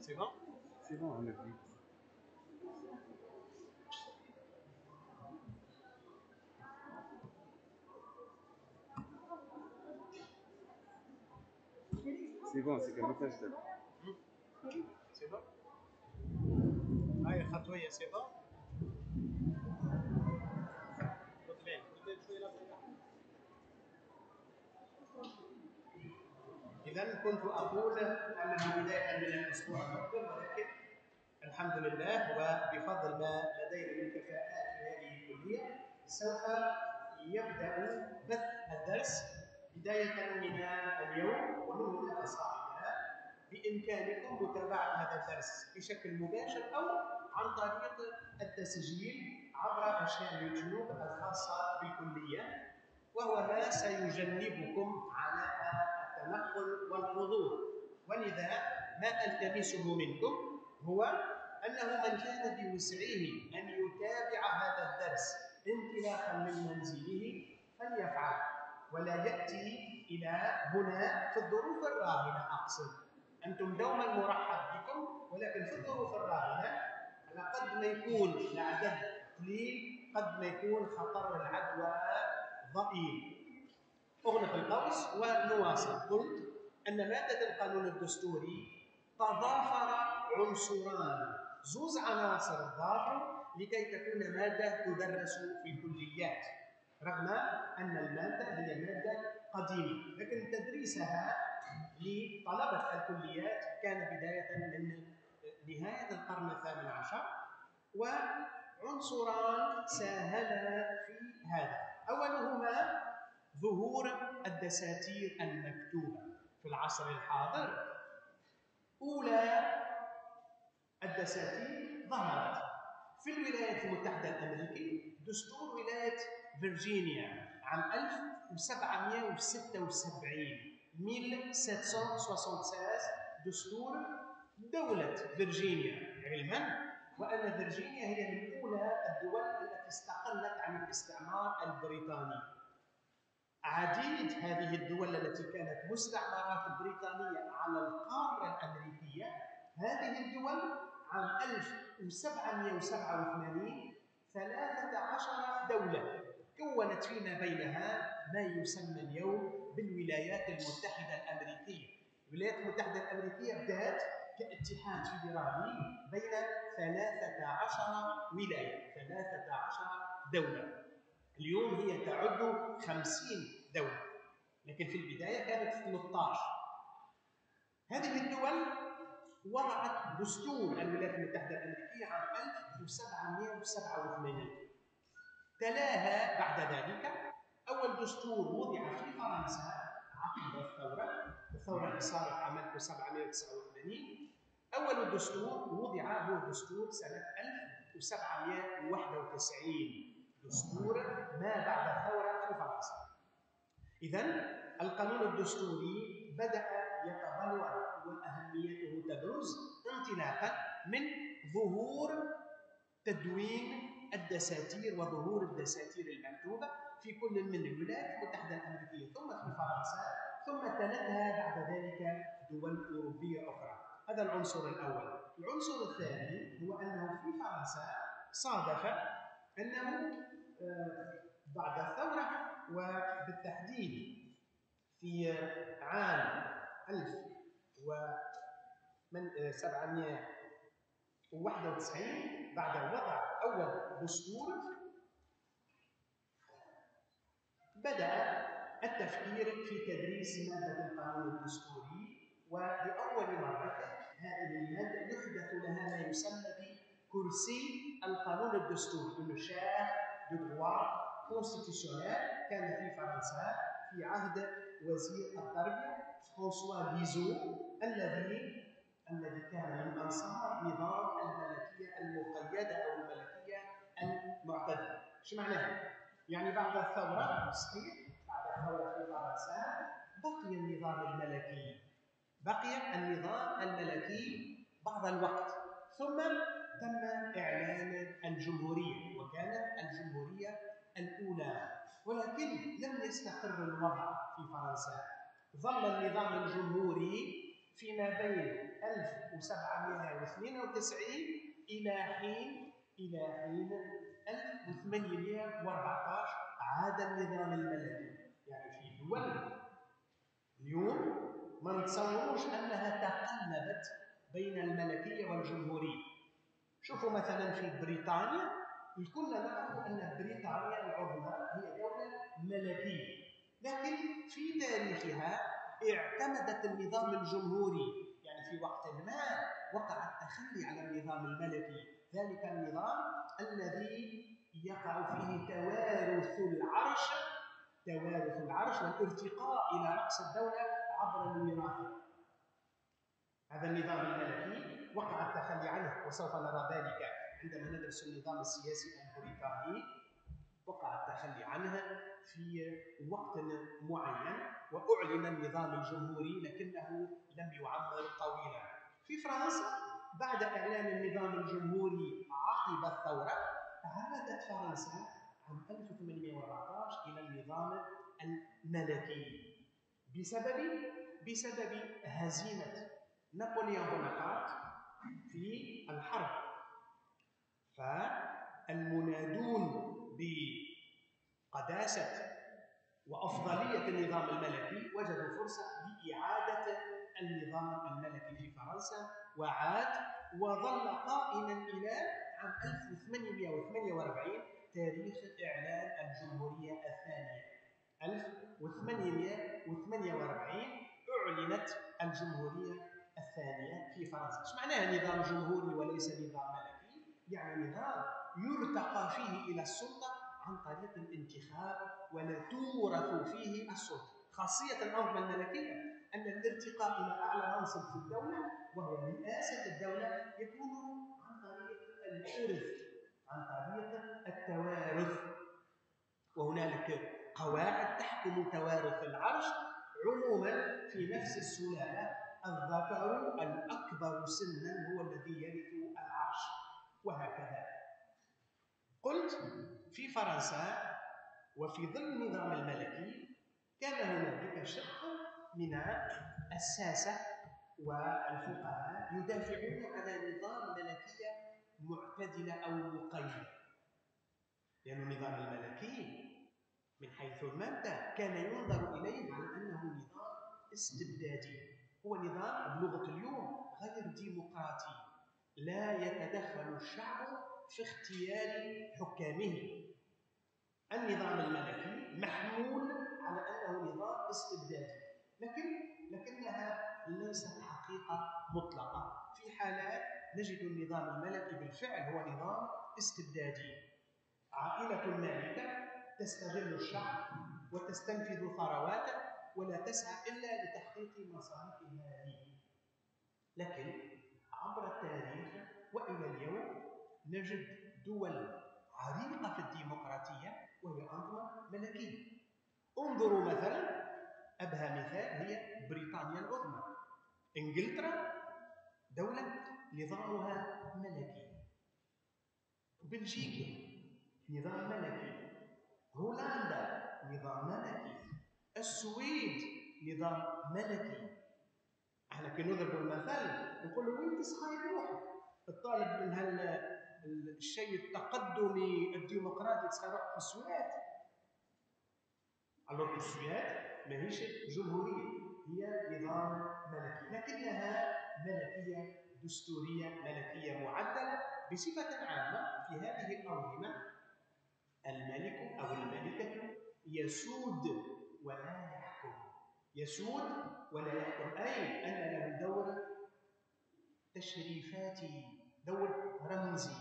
C'est bon? C'est bon, on a. C'est bon, c'est. C'est bon? Ah, il y c'est bon? إذا كنت أقول أنه بداية من الأسبوع المقبل ولكن الحمد لله وبفضل ما لدينا من كفاءات في هذه الكلية سوف يبدأ بث الدرس بداية من اليوم ومن هنا فصاعدا بإمكانكم متابعة هذا الدرس بشكل مباشر أو عن طريق التسجيل عبر أشياء اليوتيوب الخاصة بالكلية وهو ما سيجنبكم عناء التنقل والحضور ولذا ما التمسه منكم هو أنه من كان بوسعه أن يتابع هذا الدرس انطلاقا من منزله فليفعل ولا يأتي إلى هنا في الظروف الراهنة. أقصد أنتم دوما مرحب بكم ولكن في الظروف الراهنة على قد ما يكون العدد قليل قد ما يكون خطر العدوى ضئيل. اغلق القوس ونواصل قلت أن مادة القانون الدستوري تضافر عنصران. زوز عناصر تضافروا لكي تكون مادة تدرس في الكليات رغم أن المادة هي مادة قديمة لكن تدريسها لطلبة الكليات كان بداية من نهاية القرن الثامن عشر وعنصران ساهما في هذا. أولهما ظهور الدساتير المكتوبة في العصر الحاضر. أولى الدساتير ظهرت في الولايات المتحدة الأمريكية دستور ولاية فيرجينيا عام 1776 1776 دستور دولة فيرجينيا علما وأن فيرجينيا هي من أولى الدول التي استقلت عن الاستعمار البريطاني. عديد هذه الدول التي كانت مستعمرات بريطانية على القارة الأمريكية. هذه الدول عام 1787 13 دولة كونت فيما بينها ما يسمى اليوم بالولايات المتحدة الأمريكية. الولايات المتحدة الأمريكية بدأت كاتحاد فيدرالي بين 13 ولاية 13 دولة. اليوم هي تعد 50 دولة لكن في البداية كانت 13 هذه الدول وضعت دستور الولايات المتحدة الأمريكية عام 1787 تلاها بعد ذلك. أول دستور وضع في فرنسا عقب الثورة الثورة اللي صارت عام 1789 أول دستور وضع هو دستور سنة 1791 دستور ما بعد الثورة في فرنسا. إذا القانون الدستوري بدأ يتبلور وأهميته تبرز انطلاقا من ظهور تدوين الدساتير وظهور الدساتير المكتوبة في كل من الولايات المتحدة الأمريكية ثم في فرنسا ثم تلتها بعد ذلك دول أوروبية أخرى. هذا العنصر الأول. العنصر الثاني هو أنه في فرنسا صادف أنه بعد الثورة وبالتحديد في عام 1791 بعد وضع أول دستور بدأ التفكير في تدريس مادة القانون الدستوري ولأول مرة هذه المادة يحدث لها ما يسمى بكرسي القانون الدستوري une chaire de constitutionnel كان في فرنسا في عهد وزير التربية فرانسوا جيزو الذي الذي كان من انصار نظام الملكية المقيدة أو الملكية المعتدلة. شو معناها؟ يعني بعد الثورة صحيح؟ بعد الثورة في فرنسا بقي النظام الملكي. بقي النظام الملكي بعض الوقت. ثم تم إعلان الجمهورية الأولى ولكن لم يستقر الوضع في فرنسا. ظل النظام الجمهوري فيما بين 1792 إلى حين إلى حين 1814 عاد النظام الملكي. يعني في دول اليوم ما نتصوروش أنها تقلبت بين الملكية والجمهورية. شوفوا مثلا في بريطانيا الكل نعرف أن بريطانيا العظمى هي دولة ملكية. لكن في تاريخها اعتمدت النظام الجمهوري. يعني في وقت ما وقع التخلي على النظام الملكي. ذلك النظام الذي يقع فيه توارث العرش توارث العرش والارتقاء إلى رأس الدولة عبر الوراثه هذا النظام الملكي وقع التخلي عنه وسوف نرى ذلك عندما ندرس النظام السياسي البريطاني وقع التخلي عنه في وقت معين وأعلن النظام الجمهوري لكنه لم يعمر طويلا. في فرنسا بعد إعلان النظام الجمهوري عقب الثورة عادت فرنسا عام 1814 إلى النظام الملكي. بسبب بسبب هزيمة نابليون بونابرت في الحرب. فالمنادون بقداسة وأفضلية النظام الملكي وجدوا فرصة لإعادة النظام الملكي في فرنسا وعاد وظل قائما إلى عام 1848 تاريخ إعلان الجمهورية الثانية 1848 أعلنت الجمهورية الثانية في فرنسا إيش معناها نظام جمهوري وليس نظام ملكي؟ يعني نظام يرتقى فيه إلى السلطة عن طريق الانتخاب ولا تورث فيه السلطة. خاصية الأنظمة الملكية أن الارتقاء إلى أعلى منصب في الدولة وهو رئاسة الدولة يكون عن طريق الإرث عن طريق التوارث. وهنالك قواعد تحكم توارث العرش عموما في نفس السلالة. الذكر الأكبر سنا هو الذي يرث العرش وهكذا. قلت في فرنسا وفي ظل النظام الملكي كان هنالك شق من الساسة والفقهاء يدافعون على نظام ملكية معتدلة أو مقيدة لأن النظام الملكي من حيث المادة كان ينظر إليه على أنه نظام استبدادي. هو نظام بلغة اليوم غير ديمقراطي. لا يتدخل الشعب في اختيار حكامه. النظام الملكي محمول على أنه نظام استبدادي لكن لكنها ليست حقيقة مطلقة. في حالات نجد النظام الملكي بالفعل هو نظام استبدادي. عائلة مالكة تستغل الشعب وتستنفذ ثرواته ولا تسعى إلا لتحقيق مصالحها هي لكن عبر التاريخ وإلى اليوم نجد دول عريقة في الديمقراطية وهي أنظمة ملكية انظروا مثلا أبهى مثال هي بريطانيا العظمى إنجلترا دولة نظامها ملكي. بلجيكا نظام ملكي. هولندا نظام ملكي. السويد نظام ملكي. إحنا كي نضرب المثل نقول وين تصحى يروح الطالب من هال الشيء التقدمي الديمقراطي في السويد. alors السويد ماهيش جمهورية هي نظام ملكي. لكنها ملكية دستورية ملكية معدلة بصفة عامة في هذه الأنظمة. الملك أو الملكة يسود ولا يحكم. يسود ولا يحكم. أي أن له دور تشريفاتي. دور رمزي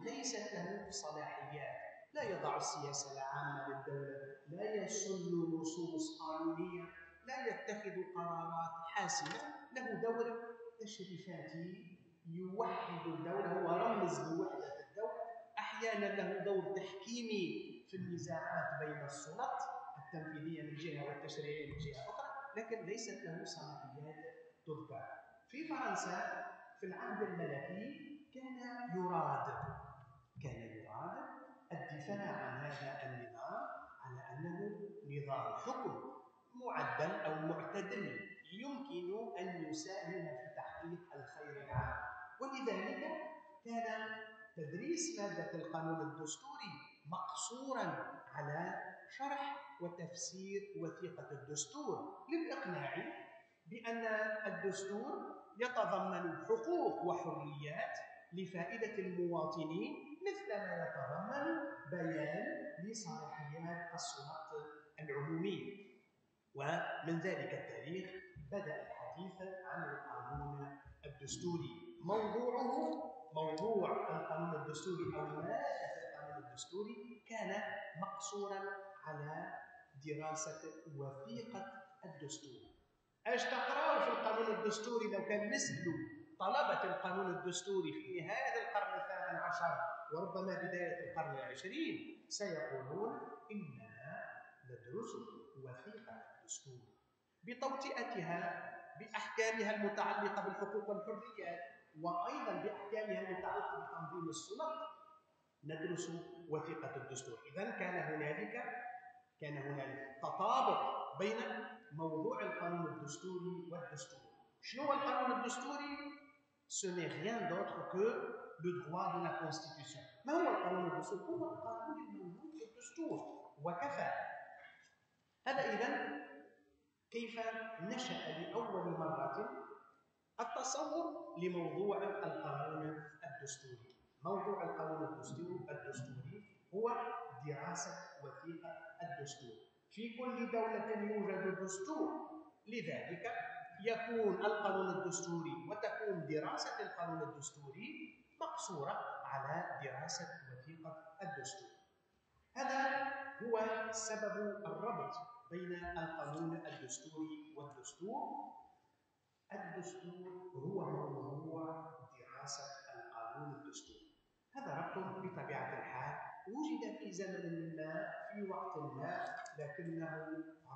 ليست له صلاحيات لا يضع السياسة العامة للدولة لا يسن نصوص قانونية لا يتخذ قرارات حاسمة له دور تشريفاتي يوحد الدولة هو رمز لوحدة الدولة أحيانا له دور تحكيمي في النزاعات بين السلط التنفيذية من جهة والتشريعية من جهة أخرى لكن ليست له صلاحيات تذكر. في فرنسا في العهد الملكي كان يراد كان يراد الدفاع عن هذا النظام على أنه نظام حكم معدل أو معتدل يمكن أن يساهم في تحقيق الخير العام. ولذلك كان تدريس مادة القانون الدستوري مقصورا على شرح وتفسير وثيقة الدستور للإقناع بأن الدستور يتضمن حقوق وحريات لفائدة المواطنين مثل ما يتضمن بيان لصلاحيات السلطات العمومية. ومن ذلك التاريخ بدأ الحديث عن القانون الدستوري. موضوعه موضوع القانون الدستوري أو مادة القانون الدستوري كان مقصورا على دراسة وثيقة الدستور. إيش تقرأوا في القانون الدستوري؟ لو كان نسألوا طلبة القانون الدستوري في نهاية القرن الثامن عشر وربما بداية القرن العشرين سيقولون إننا ندرس وثيقة الدستور بتوطئتها بأحكامها المتعلقة بالحقوق والحريات وأيضا بأحكامها المتعلقة بتنظيم السلطة. ندرس وثيقة الدستور. إذا كان هنالك كان هنالك تطابق بين موضوع القانون الدستوري والدستور شنو هو القانون الدستوري؟ Ce n'est rien d'autre que le droit de la constitution. ما هو القانون الدستوري؟ هو القانون الموجود في الدستور. وكفى. هذا اذا كيف نشأ لأول مرة التصور لموضوع القانون الدستوري. موضوع القانون الدستوري الدستوري هو دراسة وثيقة الدستور. في كل دولة يوجد دستور. لذلك يكون القانون الدستوري وتكون دراسة القانون الدستوري مقصورة على دراسة وثيقة الدستور. هذا هو سبب الربط بين القانون الدستوري والدستور. الدستور هو موضوع دراسة القانون الدستوري. هذا ربط بطبيعة الحال وجد في زمن ما في وقت ما لكنه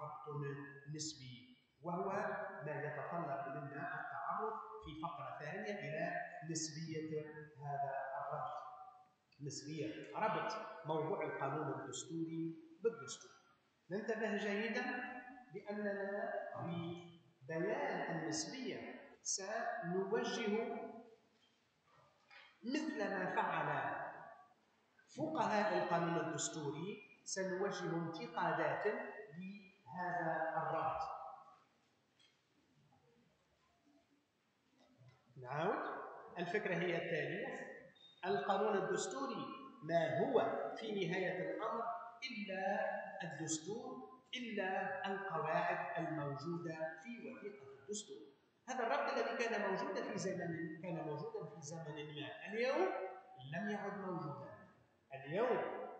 ربط نسبي وهو ما يتطلب منا التعرف في فقرة ثانية إلى نسبية هذا الربط. نسبية ربط موضوع القانون الدستوري بالدستور. ننتبه جيدا بأننا في بيان النسبية سنوجه مثل ما فعل فقهاء القانون الدستوري سنوجه انتقادات لهذا الربط نعود الفكرة هي التالية. القانون الدستوري ما هو في نهاية الأمر إلا الدستور إلا القواعد الموجودة في وثيقة الدستور. هذا الربط الذي كان موجودا في زمن كان موجودا في زمن ما. اليوم لم يعد موجودا. اليوم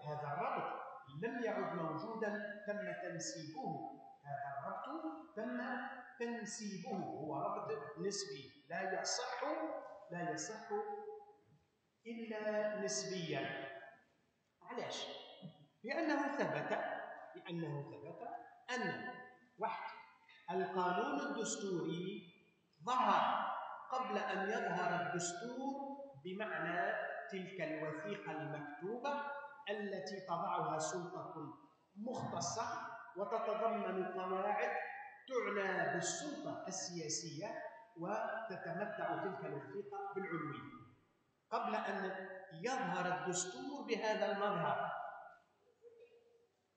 هذا الربط لم يعد موجودا تم تنسيبه. هذا الربط تم تنسيبه. هو ربط نسبي. لا يصح لا يصح إلا نسبيا. علاش؟ لأنه ثبت لأنه ثبت أن واحد القانون الدستوري ظهر قبل أن يظهر الدستور بمعنى تلك الوثيقة المكتوبة التي تضعها سلطة مختصة وتتضمن قواعد تعنى بالسلطة السياسية وتتمتع تلك الوثيقة بالعلوية. قبل أن يظهر الدستور بهذا المظهر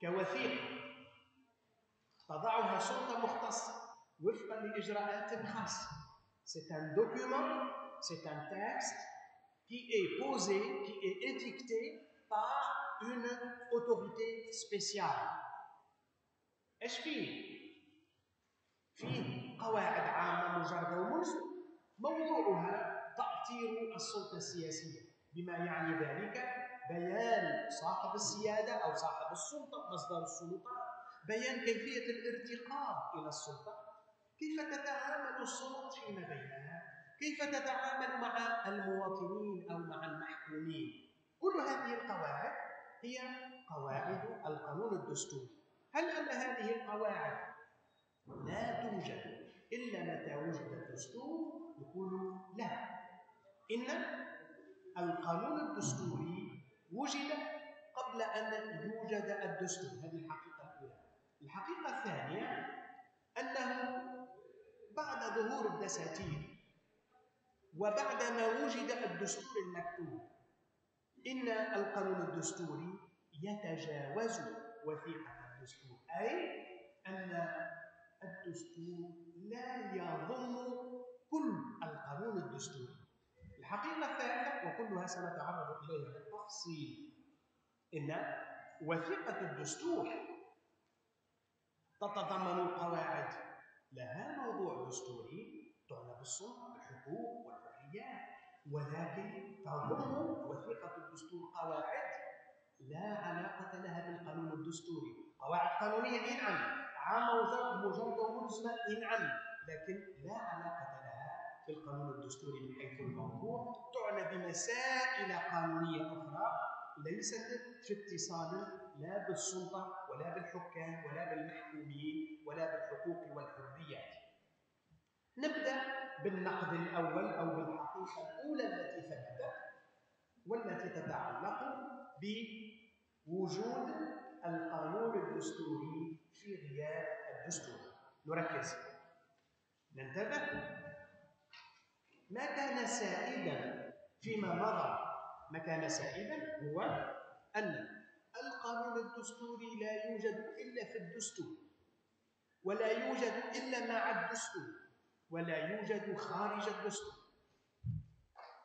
كوثيقة تضعها سلطة مختصة وفقا لإجراءات خاصة. C'est un document, c'est un texte qui est posé, qui est édicté par une autorité spéciale. إيش فيه؟ فيه قواعد عامة مجردة وملزمة موضوعها تأطير السلطة السياسية بما يعني ذلك بيان صاحب السيادة أو صاحب السلطة مصدر السلطة بيان كيفية الارتقاء إلى السلطة كيف تتعامل السلطات فيما بينها كيف تتعامل مع المواطنين أو مع المحكومين؟ كل هذه القواعد هي قواعد القانون الدستوري. هل أن هذه القواعد لا توجد إلا متى وجد الدستور؟ نقول لا. إن القانون الدستوري وجد قبل أن يوجد الدستور. هذه الحقيقة الأولى. الحقيقة الثانية ظهور الدساتير وبعدما وجد الدستور المكتوب إن القانون الدستوري يتجاوز وثيقة الدستور أي أن الدستور لا يضم كل القانون الدستوري. الحقيقة الثالثة وكلها سنتعرض إليها بالتفصيل إن وثيقة الدستور تتضمن القواعد لها موضوع دستوري تعنى بالسلطة بالحقوق والحريات ولكن تضم وثيقة الدستور قواعد لا علاقة لها بالقانون الدستوري. قواعد قانونية نعم عامة مجردة وملزمة نعم لكن لا علاقة لها في القانون الدستوري من حيث الموضوع. تعنى بمسائل قانونية أخرى ليست في اتصال لا بالسلطة ولا بالحكام ولا بالمحكومين ولا بالحقوق والحريات نبدأ بالنقد الأول أو بالحقيقة الأولى التي ثبتت والتي تتعلق بوجود القانون الدستوري في غياب الدستور. نركز. ننتبه. ما كان سائدا فيما مضى؟ ما كان سائدا هو أن القانون الدستوري لا يوجد إلا في الدستور ولا يوجد إلا مع الدستور. ولا يوجد خارج الدستور.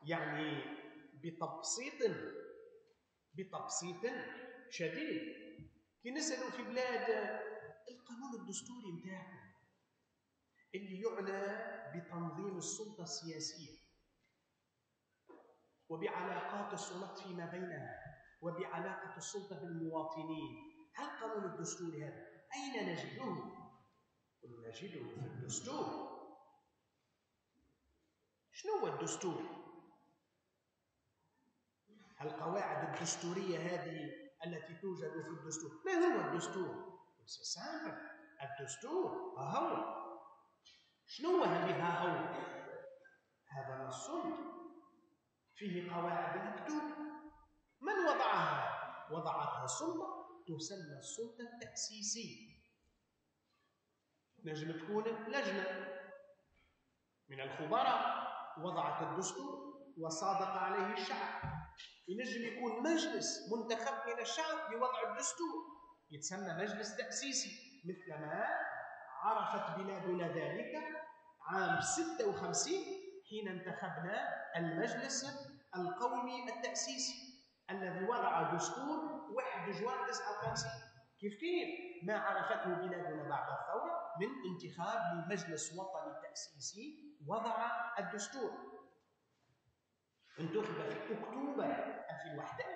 يعني بتبسيط بتبسيط شديد. كي نسألوا في بلاد القانون الدستوري نتاعكم اللي يعنى بتنظيم السلطة السياسية وبعلاقات السلطات فيما بينها وبعلاقة السلطة بالمواطنين هل القانون الدستوري هذا أين نجده؟ نجده في الدستور. شنو هو الدستور؟ القواعد الدستورية هذه التي توجد في الدستور ما هو الدستور؟ الدستور ها هو شنو هو ها هو؟ هذا نص فيه قواعد مكتوبة من وضعها؟ وضعتها سلطة تسمى السلطة التأسيسية نجم تكون لجنة من الخبراء وضعت الدستور وصادق عليه الشعب ينجم يكون مجلس منتخب من الشعب لوضع الدستور. يتسمى مجلس تأسيسي. مثلما عرفت بلادنا ذلك عام 56 حين انتخبنا المجلس القومي التأسيسي الذي وضع دستور 1 جوان 59 كيف كيف ما عرفته بلادنا بعد الثورة من انتخاب لمجلس وطني تأسيسي وضع الدستور. انتخب في أكتوبر 2011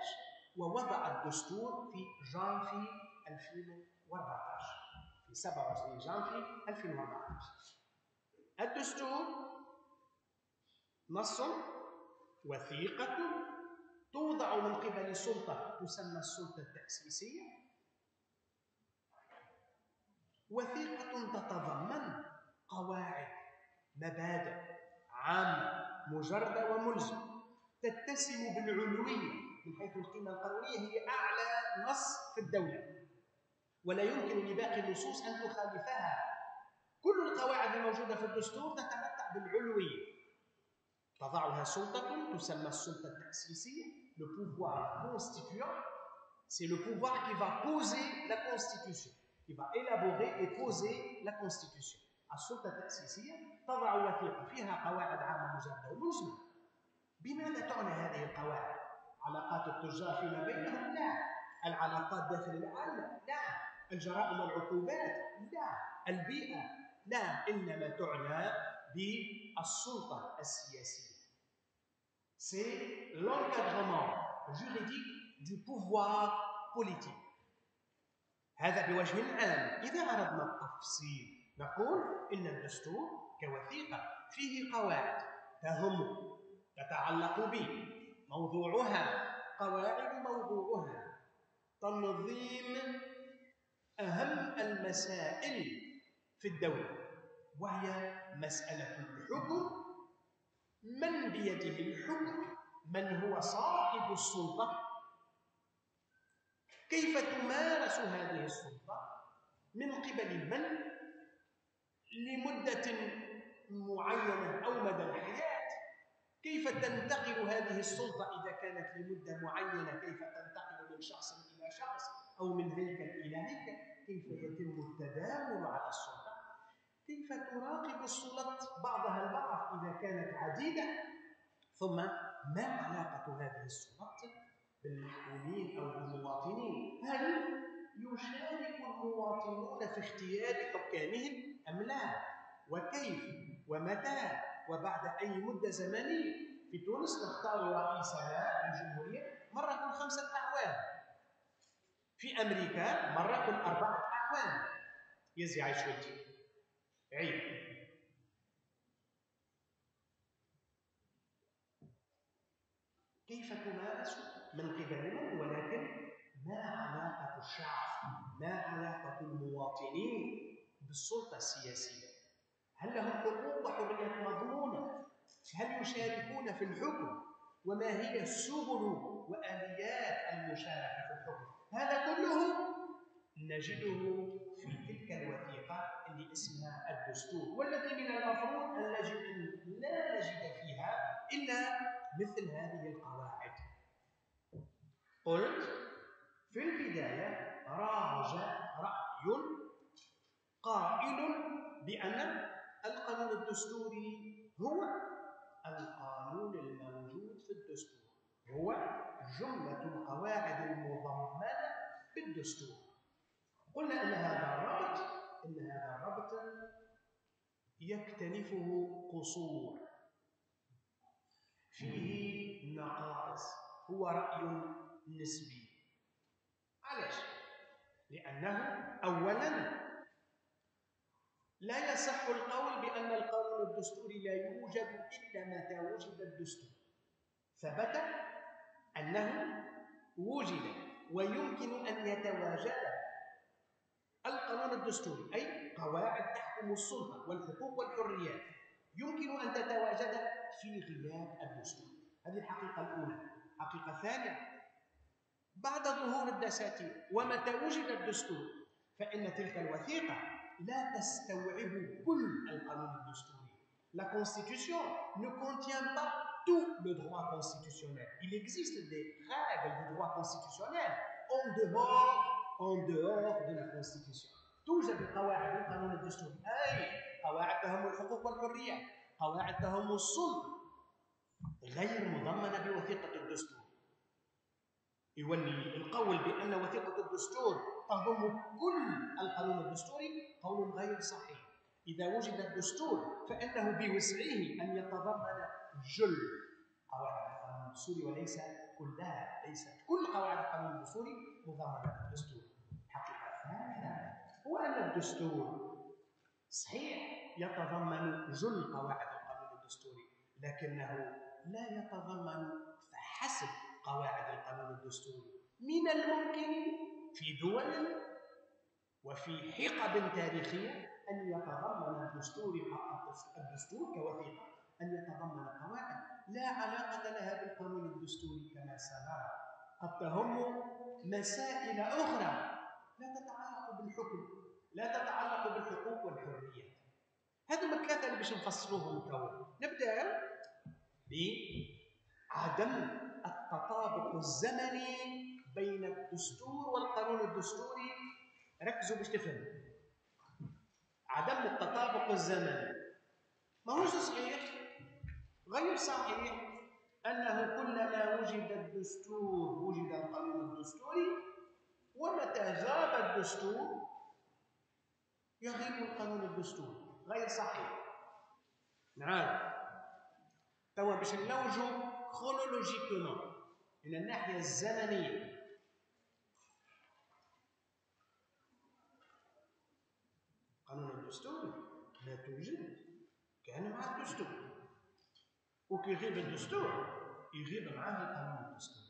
ووضع الدستور في جانفي 2014 في 27 جانفي 2014 الدستور نص وثيقة توضع من قبل سلطة تسمى السلطة التأسيسية وثيقة تتضمن قواعد مبادئ عامة مجردة وملزمة تتسم بالعلوية من حيث القيمة القانونية هي أعلى نص في الدولة. ولا يمكن لباقي النصوص أن تخالفها كل القواعد الموجودة في الدستور تتمتع بالعلوية تضعها سلطة تسمى السلطة التأسيسية le pouvoir constituant. C'est le pouvoir qui va poser la constitution. Qui va élaborer et poser la constitution السلطة التأسيسية تضع وثيقة فيها قواعد عامة مجردة وملزمة بماذا تعنى هذه القواعد؟ علاقات التجار فيما بينهم؟ لا العلاقات داخل العالم؟ لا الجرائم والعقوبات؟ لا البيئة؟ لا إنما تعنى بالسلطة السياسية c'est l'encadrement juridique du pouvoir politique هذا بوجه عام إذا أردنا التفصيل نقول إن الدستور كوثيقة فيه قواعد تهم تتعلق به موضوعها قواعد موضوعها. تنظيم أهم المسائل في الدولة وهي مسألة الحكم. من بيده الحكم؟ من هو صاحب السلطة؟ كيف تمارس هذه السلطة؟ من قبل من؟ لمدة معينة أو مدى الحياة. كيف تنتقل هذه السلطة إذا كانت لمدة معينة؟ كيف تنتقل من شخص إلى شخص أو من هيكل إلى هيكل؟ كيف يتم التداول على السلطة؟ كيف تراقب السلط بعضها البعض إذا كانت عديدة؟ ثم ما علاقة هذه السلط بالمسؤولين أو بالمواطنين هل يشارك المواطنون في اختيار حكامهم أم لا؟ وكيف؟ ومتى؟ وبعد أي مدة زمنية؟ في تونس نختار رئيسنا للجمهورية مرة كل خمسة أعوام. في أمريكا مرة كل أربعة أعوام. يزي عيش ودي عيب كيف تمارس من قبل من ولكن ما علاقة الشعب ما علاقة المواطنين بالسلطة السياسية؟ هل لهم حقوق وحريات مضمونة؟ هل يشاركون في الحكم؟ وما هي السبل وآليات المشاركة في الحكم؟ هذا كله نجده في تلك الوثيقة اللي اسمها الدستور والتي من المفروض أن نجد لا نجد فيها إلا مثل هذه القواعد قلت في البداية راج رأي قائل بأن القانون الدستوري هو القانون الموجود في الدستور هو جملة القواعد المضمنة في الدستور قلنا أن هذا الربط أن هذا الربط يكتنفه قصور. فيه نقائص. هو رأي نسبي علاش؟ لأنه أولاً لا يصح القول بأن القانون الدستوري لا يوجد إلا متى وجد الدستور. ثبت أنه وجد ويمكن أن يتواجد القانون الدستوري أي قواعد تحكم السلطة والحقوق والحريات. يمكن أن تتواجد في غياب الدستور. هذه الحقيقة الأولى. الحقيقة الثانية بعد ظهور الدساتير ومتى وجد الدستور فإن تلك الوثيقة لا تستوعب كل القانون الدستوري La Constitution ne contient pas tout le droit constitutionnel. Il existe des règles du droit constitutionnel en dehors, en dehors de la Constitution. توجد قواعد القانون الدستوري أي قواعد تهم الحقوق والحريات قواعد تهم السلطة غير مضمنة بوثيقة الدستور يولي القول بأن وثيقة الدستور تضم كل القانون الدستوري قول غير صحيح. إذا وجد الدستور فإنه بوسعه أن يتضمن جل قواعد القانون الدستوري وليس كلها ليست كل قواعد القانون الدستوري مضمنة الدستور الثانية هو أن الدستور صحيح يتضمن جل قواعد القانون الدستوري لكنه لا يتضمن فحسب قواعد القانون الدستوري. من الممكن في دول وفي حقب تاريخية أن يتضمن الدستور الدستور كوثيقة أن يتضمن قواعد لا علاقة لها بالقانون الدستوري كما سنرى قد تهم مسائل أخرى. لا تتعلق بالحكم لا تتعلق بالحقوق والحريات هذو الثلاثة اللي باش نفصلوهم تو نبدأ بعدم التطابق الزمني بين الدستور والقانون الدستوري. ركزوا باش تفهموا. عدم التطابق الزمني. ما هوش صحيح؟ غير صحيح أنه كلما وجد الدستور وجد القانون الدستوري ومتى غاب الدستور يغيب القانون الدستوري. غير صحيح. نعم. توا باش نلوجوا chronologiquement من الناحية الزمنية قانون الدستور لا توجد كان مع الدستور وكي يغيب الدستور يغيب معاه القانون الدستوري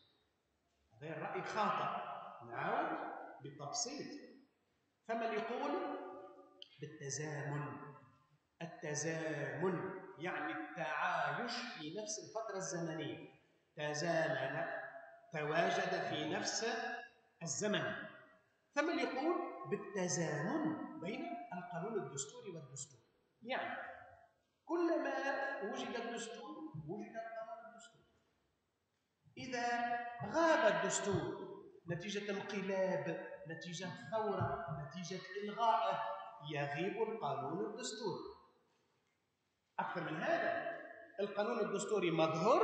هذا الرأي خاطئ نعود بالتبسيط فما اللي يقول بالتزامن التزامن يعني التعايش في نفس الفترة الزمنية. تزامن تواجد في نفس الزمن. ثم يقول بالتزامن بين القانون الدستوري والدستور. يعني كلما وجد الدستور وجد قانون الدستور. إذا غاب الدستور نتيجة انقلاب نتيجة ثورة نتيجة إلغائه يغيب القانون الدستوري أكثر من هذا. القانون الدستوري مظهر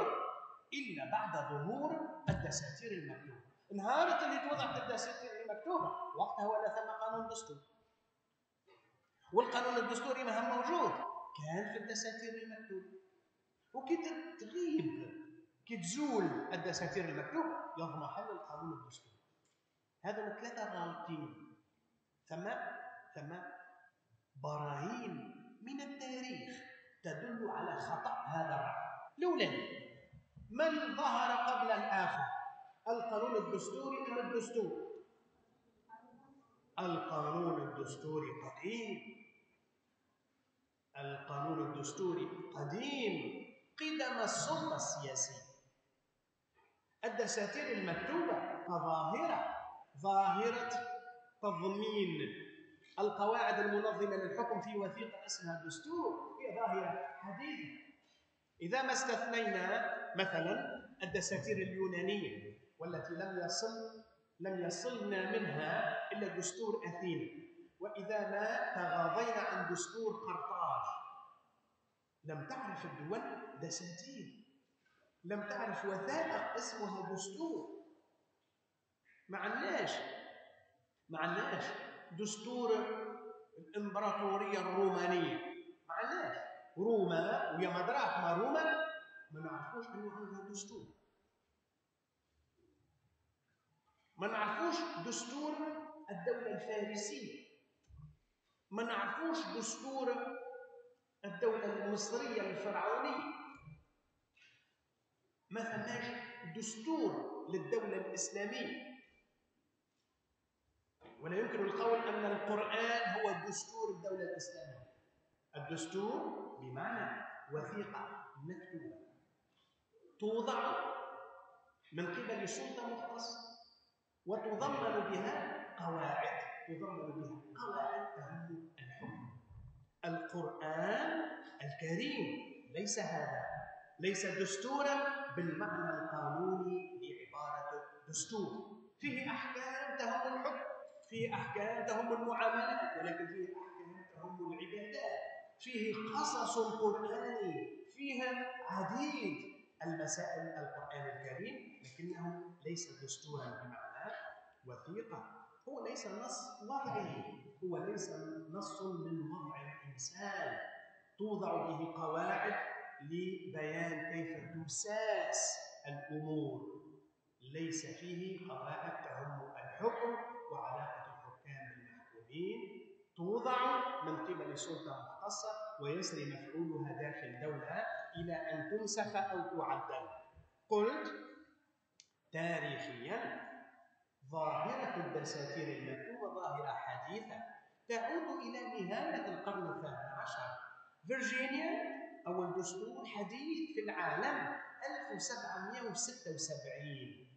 إلا بعد ظهور الدساتير المكتوبة. نهار اللي توضعت الدساتير المكتوبة. وقتها ولا ثم قانون دستوري. والقانون الدستوري ما هم موجود. كان في الدساتير المكتوبة. وكي تغيب كي تزول الدساتير المكتوبة. يضمحل القانون الدستوري. هذا ثلاثة غالطين ثم ثم براهين من التاريخ. تدل على خطأ هذا الرأي. لولا. من ظهر قبل الآخر؟ القانون الدستوري أم الدستور؟ القانون الدستوري قديم. القانون الدستوري قديم. قدم السلطة السياسية. الدساتير المكتوبة كظاهرة ظاهرة تضمين القواعد المنظمة للحكم في وثيقة اسمها الدستور هي ظاهرة حديثة. إذا ما استثنينا مثلا الدساتير اليونانية والتي لم يصل لم يصلنا منها إلا دستور أثينا. وإذا ما تغاضينا عن دستور قرطاج. لم تعرف الدول دساتير. لم تعرف وثائق اسمها دستور. ما عندناش دستور الإمبراطورية الرومانية. ما عندناش روما ويا ما روما ما نعرفوش إنه عندها دستور. ما نعرفوش دستور الدولة الفارسية. ما نعرفوش دستور الدولة المصرية الفرعونية. ما فماش دستور للدولة الإسلامية. ولا يمكن القول أن القرآن هو دستور الدولة الإسلامية. الدستور بمعنى وثيقة مكتوبة. توضع من قبل سلطة مختصة وتضمن بها قواعد. تضمن بها قواعد تهم الحكم. القرآن الكريم ليس هذا. ليس دستورا بالمعنى القانوني لعبارة دستور. فيه أحكام تهم الحكم. فيه أحكام تهم المعاملات ولكن فيه أحكام تهم العبادات. فيه قصص قرآني فيها عديد المسائل القرآن الكريم لكنه ليس دستورا بمعنى وثيقة. هو ليس نص وضعي هو ليس نص من وضع الإنسان. توضع به قواعد لبيان كيف تساس الأمور. ليس فيه قواعد تهم الحكم وعلاقة بالمحكومين توضع من قبل سلطة مختصة ويسري مفعولها داخل الدولة إلى أن تنسخ أو تعدل. قلت تاريخيا ظاهرة الدساتير المكتوبة ظاهرة حديثة تعود إلى نهاية القرن الثامن عشر. فيرجينيا أول دستور حديث في العالم 1776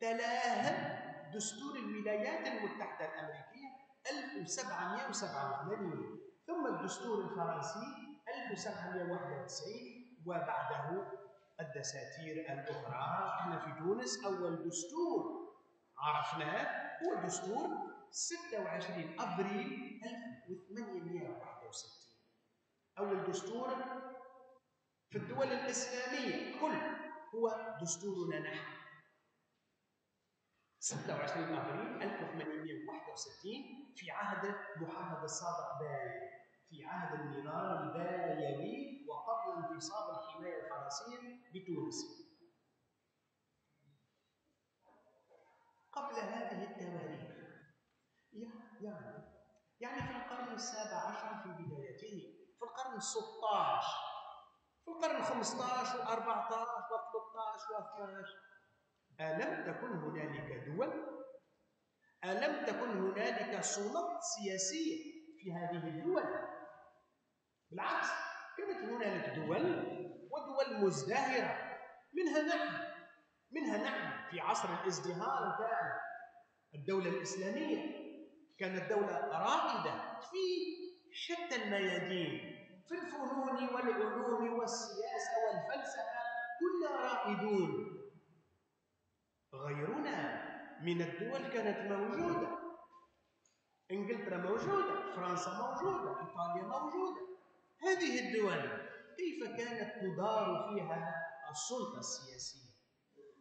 تلاه دستور الولايات المتحدة الأمريكية 1787 ثم الدستور الفرنسي 1791 وبعده الدساتير الأخرى. إحنا في تونس أول دستور عرفناه هو دستور 26 أبريل 1861 أول دستور في الدول الإسلامية كل هو دستورنا نحن. 26 ابريل 1861 في عهد محمد الصادق باي في عهد النظام البايوي وقبل انتصاب الحماية الفرنسية بتونس. قبل هذه التواريخ يعني يعني في القرن السابع عشر في بدايته في القرن الستاش في القرن الخمسطاش والأربعطاش والثلاثطاش والثلاث ألم تكن هنالك دول؟ ألم تكن هنالك سلط سياسية في هذه الدول؟ بالعكس كانت هنالك دول ودول مزدهرة. منها نحن. منها نحن في عصر الازدهار كان الدولة الإسلامية كانت دولة رائدة في شتى الميادين في الفنون والعلوم والسياسة والفلسفة. كنا رائدون. غيرنا من الدول كانت موجودة. إنجلترا موجودة فرنسا موجودة إيطاليا موجودة. هذه الدول كيف كانت تدار فيها السلطة السياسية؟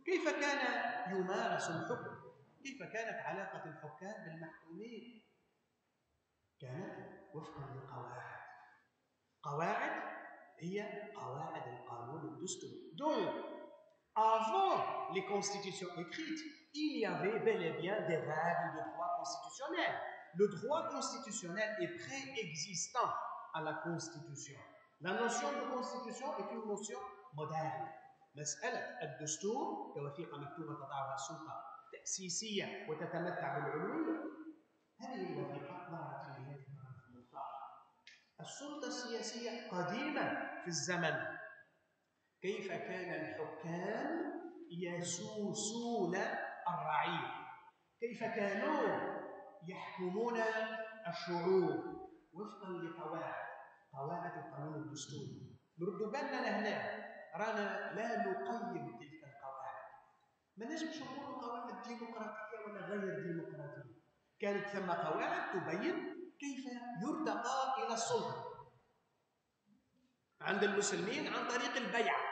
كيف كان يمارس الحكم؟ كيف كانت علاقة الحكام بالمحكومين؟ كانت وفقا لقواعد. قواعد هي قواعد القانون الدستوري. دونك avant les constitutions écrites, il y avait bel et bien des règles de droit constitutionnel. Le droit constitutionnel est préexistant à la Constitution. La notion de Constitution est une notion moderne. مسألة الدستور كوثيقة مكتوبة تضعها السلطة تأسيسية وتتمتع بالعلوية هذه الوثيقة ظهرت في نهاية القرن الثمنتاشر السلطة السياسية قديمة في الزمن كيف كان الحكام يسوسون الرعية؟ كيف كانوا يحكمون الشعوب؟ وفقا لقواعد. قواعد القانون الدستوري. نرد بالنا لهنا رانا لا نقيم تلك القواعد. ما نجمش نقول قواعد ديمقراطية ولا غير ديمقراطية. كانت ثم قواعد تبين كيف يرتقى إلى السلطة. عند المسلمين عن طريق البيعة.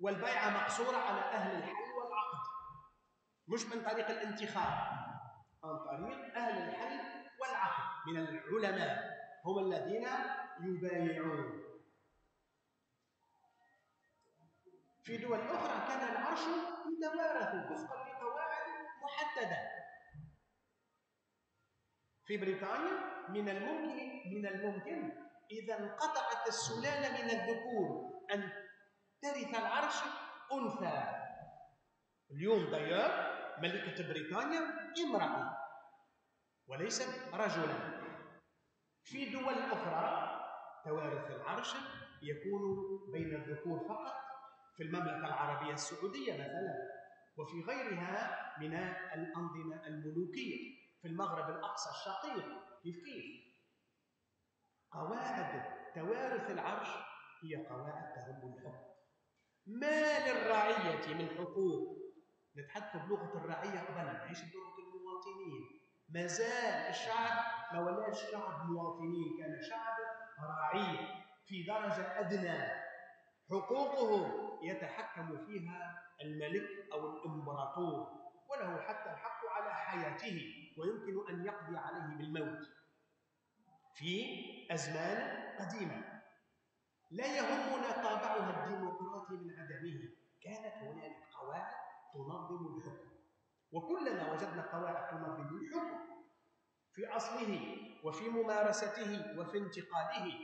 والبيعة مقصورة على أهل الحل والعقد مش من طريق الانتخاب. عن طريق أهل الحل والعقد. من العلماء هم الذين يبايعون. في دول أخرى كان العرش يتوارث وفقا لقواعد محددة. في بريطانيا من الممكن من الممكن إذا انقطعت السلالة من الذكور أن ترث العرش أنثى. اليوم داير ملكة بريطانيا امرأة وليست رجلا. في دول أخرى توارث العرش يكون بين الذكور فقط. في المملكة العربية السعودية مثلا وفي غيرها من الأنظمة الملوكية. في المغرب الأقصى الشقيق كيف كيف؟ قواعد توارث العرش هي قواعد تهم الحكم. ما للرعية من حقوق؟ نتحدث بلغة الرعية قبل نعيش بلغة المواطنين. ما زال الشعب ما ولاش شعب مواطنين. كان شعب رعية في درجة أدنى. حقوقه يتحكم فيها الملك أو الإمبراطور وله حتى الحق على حياته ويمكن أن يقضي عليه بالموت. في أزمان قديمة. لا يهمنا طابعها الديمقراطي من عدمه. كانت هنالك قواعد تنظم الحكم. وكلما وجدنا قواعد تنظم الحكم في أصله وفي ممارسته وفي انتقاله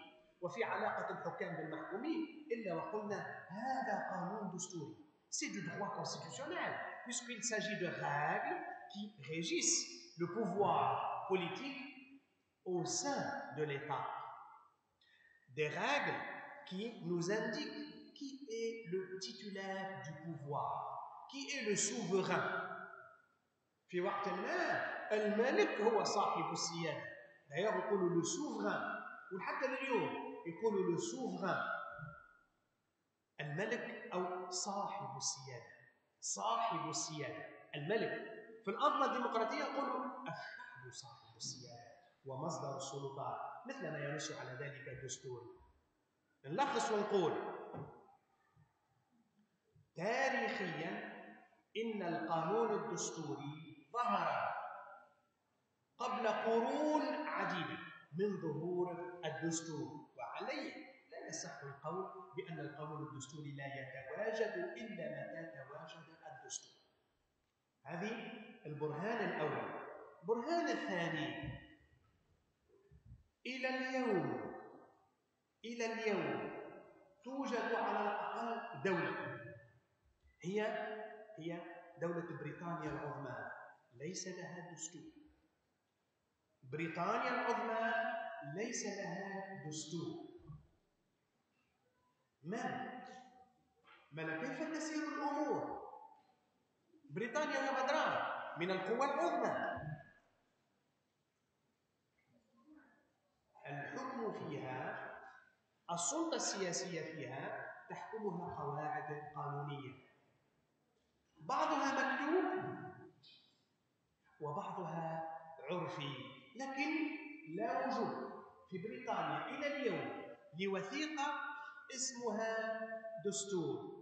وفي علاقة الحكام بالمحكومين. إلا وقلنا هذا قانون دستوري. C'est du droit constitutionnel, puisqu'il s'agit de règles qui régissent le pouvoir politique au sein de l'État. Des règles qui nous indiquent qui est le titulaire du pouvoir, qui est le souverain. في وقت ما الملك هو صاحب السيادة. D'ailleurs, يقولوا le souverain. وحتى لليوم يقولوا له سوفغان الملك أو صاحب السياده صاحب السياده الملك في الانظمه الديمقراطيه يقولوا الشعب صاحب السياده ومصدر السلطات مثل ما ينص على ذلك الدستور نلخص ونقول. تاريخيا إن القانون الدستوري ظهر قبل قرون عديدة من ظهور الدستور وعليه لا يصح القول بأن القانون الدستوري لا يتواجد إلا متى تواجد الدستور. هذه البرهان الأول. البرهان الثاني. إلى اليوم إلى اليوم توجد على الأقل دولة. هي هي دولة بريطانيا العظمى. ليس لها دستور. بريطانيا العظمى ليس لها دستور. ما ما كيف تسير الأمور؟ بريطانيا بدران من القوى العظمى. الحكم فيها السلطة السياسية فيها تحكمها قواعد قانونية. بعضها مكتوب وبعضها عرفي. لكن لا وجود في بريطانيا إلى اليوم لوثيقة اسمها دستور.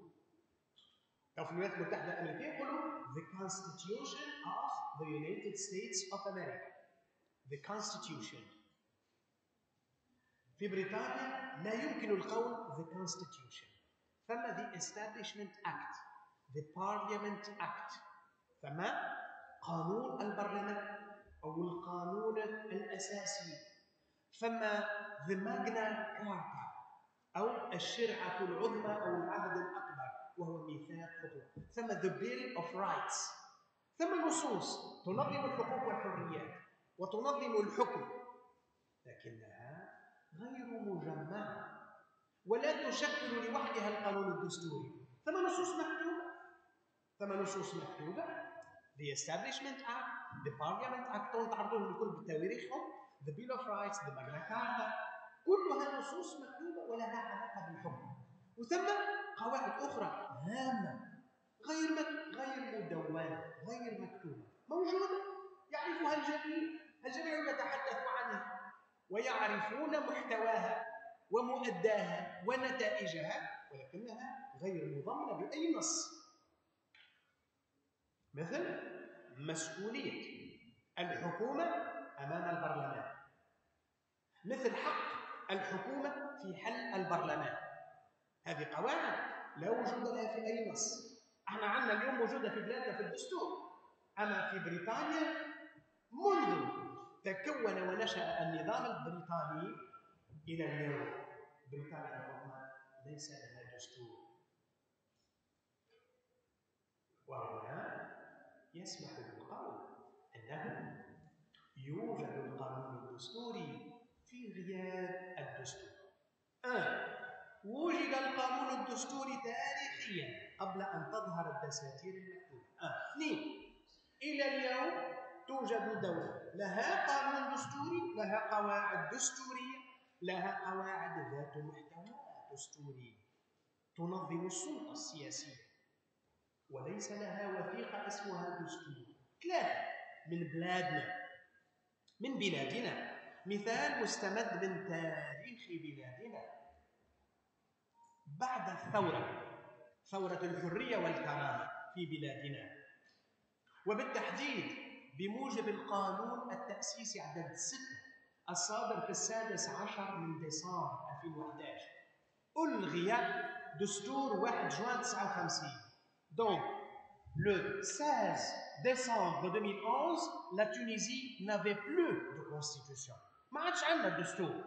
أو في الولايات المتحدة الأمريكية يقولوا The Constitution of the United States of America. The Constitution. في بريطانيا لا يمكن القول The Constitution. ثم The Establishment Act The Parliament Act. ثم قانون البرلمان أو القانون الأساسي. ثم The Magna Carta أو الشرعة العظمى أو العهد الأكبر وهو ميثاق حقوق. ثم The Bill of Rights. ثم نصوص تنظم الحقوق والحريات وتنظم الحكم. لكنها غير مجمعة ولا تشكل لوحدها القانون الدستوري. ثم نصوص مكتوبة؟ ثم نصوص مكتوبة. The Establishment Act, The Parliament Act تعرضوهم الكل بتواريخهم The Bill of Rights, The Magna Carta. كلها نصوص مكتوبة ولها علاقة بالحكم. وثم قواعد أخرى هامة. غير غير مدونة غير مكتوبة. موجودة يعرفها الجميع. الجميع يتحدث عنها. ويعرفون محتواها ومؤداها ونتائجها ولكنها غير مضمنة بأي نص. مثل مسؤولية الحكومة أمام البرلمان. مثل حق الحكومة في حل البرلمان. هذه قواعد لا وجود لها في أي نص. إحنا عندنا اليوم موجودة في بلادنا في الدستور أما في بريطانيا منذ تكون ونشأ النظام البريطاني إلى اليوم بريطانيا العظمى ليس لها دستور وهنا يسمح بالقول أنه يوجد القانون الدستوري في غياب الدستور آه. وجد القانون الدستوري تاريخيا قبل أن تظهر الدساتير المكتوبة آه. إلى اليوم توجد دولة. لها قانون دستوري لها قواعد دستورية لها قواعد ذات محتوى دستوري تنظم السلطة السياسية. وليس لها وثيقة اسمها دستور. ثلاثة من بلادنا من بلادنا. مثال مستمد من تاريخ بلادنا. بعد الثورة ثورة الحرية والكرامة في بلادنا. وبالتحديد بموجب القانون التأسيسي عدد ستة الصادر في السادس عشر من ديسمبر 2011 ألغي دستور 1 جوان 59 دونك le 16 décembre 2011 la Tunisie n'avait plus de constitution. ما عادش عندنا دستور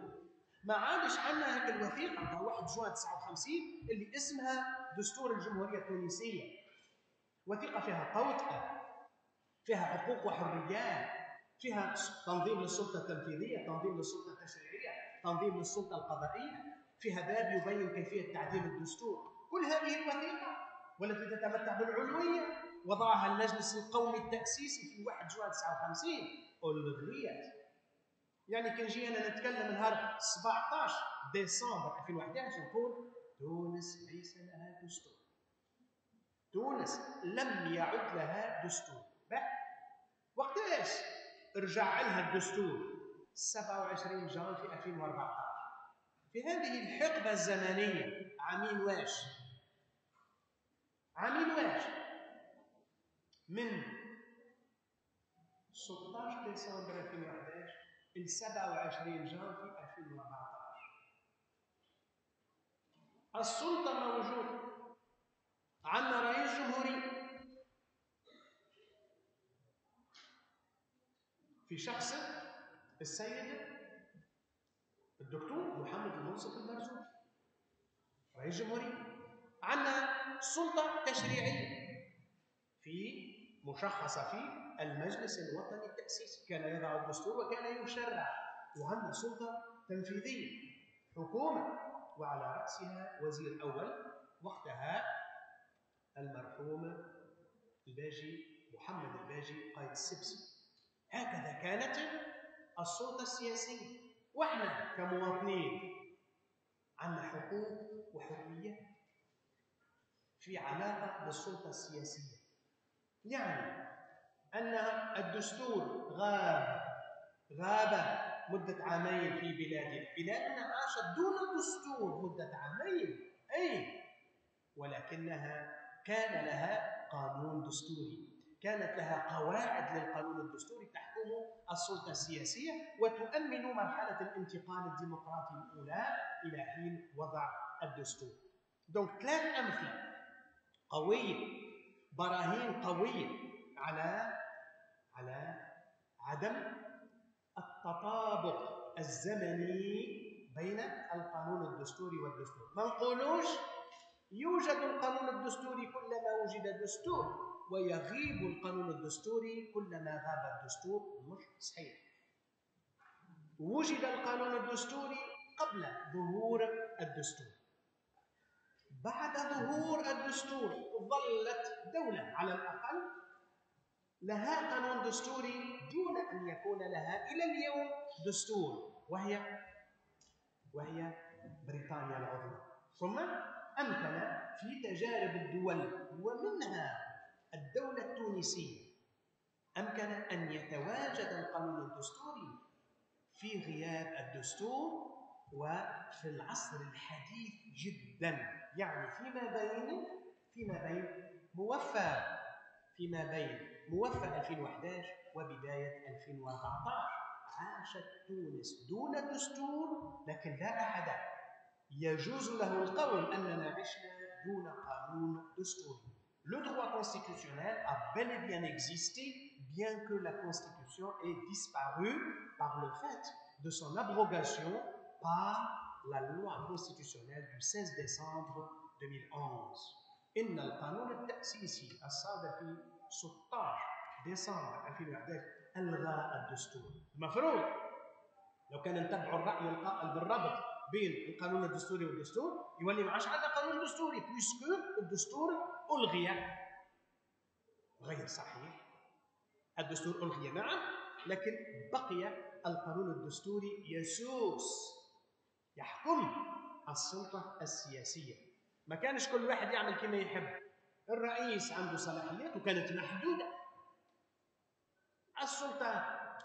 ما عادش عندنا هيك الوثيقة تاع 1 جوان 59 اللي اسمها دستور الجمهورية التونسية. وثيقة فيها توطئه فيها حقوق وحريات فيها تنظيم للسلطة التنفيذية تنظيم للسلطة التشريعية تنظيم للسلطة القضائية فيها باب يبين كيفية تعديل الدستور. كل هذه الوثيقة والتي تتمتع بالعلوية وضعها المجلس القومي التأسيسي في 1 جوان 59 الغيت يعني كان جينا نتكلم نهار 17 ديسمبر 2011 نقول تونس ليس لها دستور. تونس لم يعد لها دستور. وقتاش؟ رجع لها الدستور. 27 جانفي 2014 في هذه الحقبة الزمنية عامين واش؟ عامين واش؟ من 16 ديسمبر 2011 ل 27 جانفي 2014 السلطة موجودة عندنا رئيس جمهورية في شخص السيد الدكتور محمد المنصف المرزوقي رئيس جمهورية عندنا سلطة تشريعية في مشخصة في المجلس الوطني التأسيسي. كان يضع الدستور وكان يشرع وعندنا سلطة تنفيذية. حكومة وعلى رأسها وزير أول وقتها المرحوم الباجي محمد الباجي قائد السبسي. هكذا كانت السلطة السياسية. وإحنا كمواطنين عندنا حقوق وحريات في علاقة بالسلطة السياسية. يعني أن الدستور غاب غاب مدة عامين في بلادنا بلادنا عاشت دون دستور مدة عامين. أي ولكنها كان لها قانون دستوري. كانت لها قواعد للقانون الدستوري تحكم السلطة السياسية وتؤمن مرحلة الانتقال الديمقراطي الأولى إلى حين وضع الدستور. donc ثلاث أمثلة قوية براهين قوية على على عدم التطابق الزمني بين القانون الدستوري والدستور. ما نقولوش يوجد القانون الدستوري كلما وجد دستور. ويغيب القانون الدستوري كلما غاب الدستور. مش صحيح. وجد القانون الدستوري قبل ظهور الدستور. بعد ظهور الدستور ظلت دولة على الأقل لها قانون دستوري دون أن يكون لها إلى اليوم دستور وهي وهي بريطانيا العظمى. ثم أمكن في تجارب الدول ومنها الدولة التونسية. أمكن أن يتواجد القانون الدستوري في غياب الدستور وفي العصر الحديث جدا يعني فيما بين فيما بين موفى فيما بين موفى 2011 وبداية 2014 عاشت تونس دون دستور لكن لا أحد يجوز له القول أننا عشنا دون قانون دستوري. Le droit constitutionnel a bel et bien existé, bien que la Constitution ait disparu par le fait de son abrogation par la loi constitutionnelle du 16 décembre 2011. إن القانون التأسيسي الصادر في 16 ديسمبر 2011 ألغى الدستور. المفروض لو كان نتبعوا الرأي القائل بالربط بين القانون الدستوري والدستور يولي ما عادش عندنا قانون دستوري puisque الدستور ألغي. غير صحيح. الدستور ألغي نعم. لكن بقي القانون الدستوري يسوس. يحكم السلطة السياسية. ما كانش كل واحد يعمل كما يحب. الرئيس عنده صلاحيات وكانت محدودة. السلطة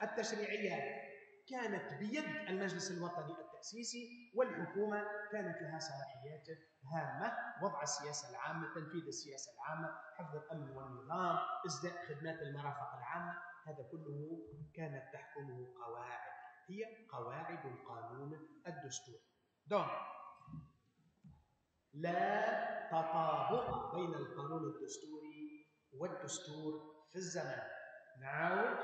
التشريعية كانت بيد المجلس الوطني التأسيسي والحكومة كانت لها صلاحيات هامة وضع السياسة العامة تنفيذ السياسة العامة حفظ الأمن والنظام إصداء خدمات المرافق العامة هذا كله كانت تحكمه قواعد. هي قواعد القانون الدستوري دون. لا تطابق بين القانون الدستوري والدستور في الزمان. نعود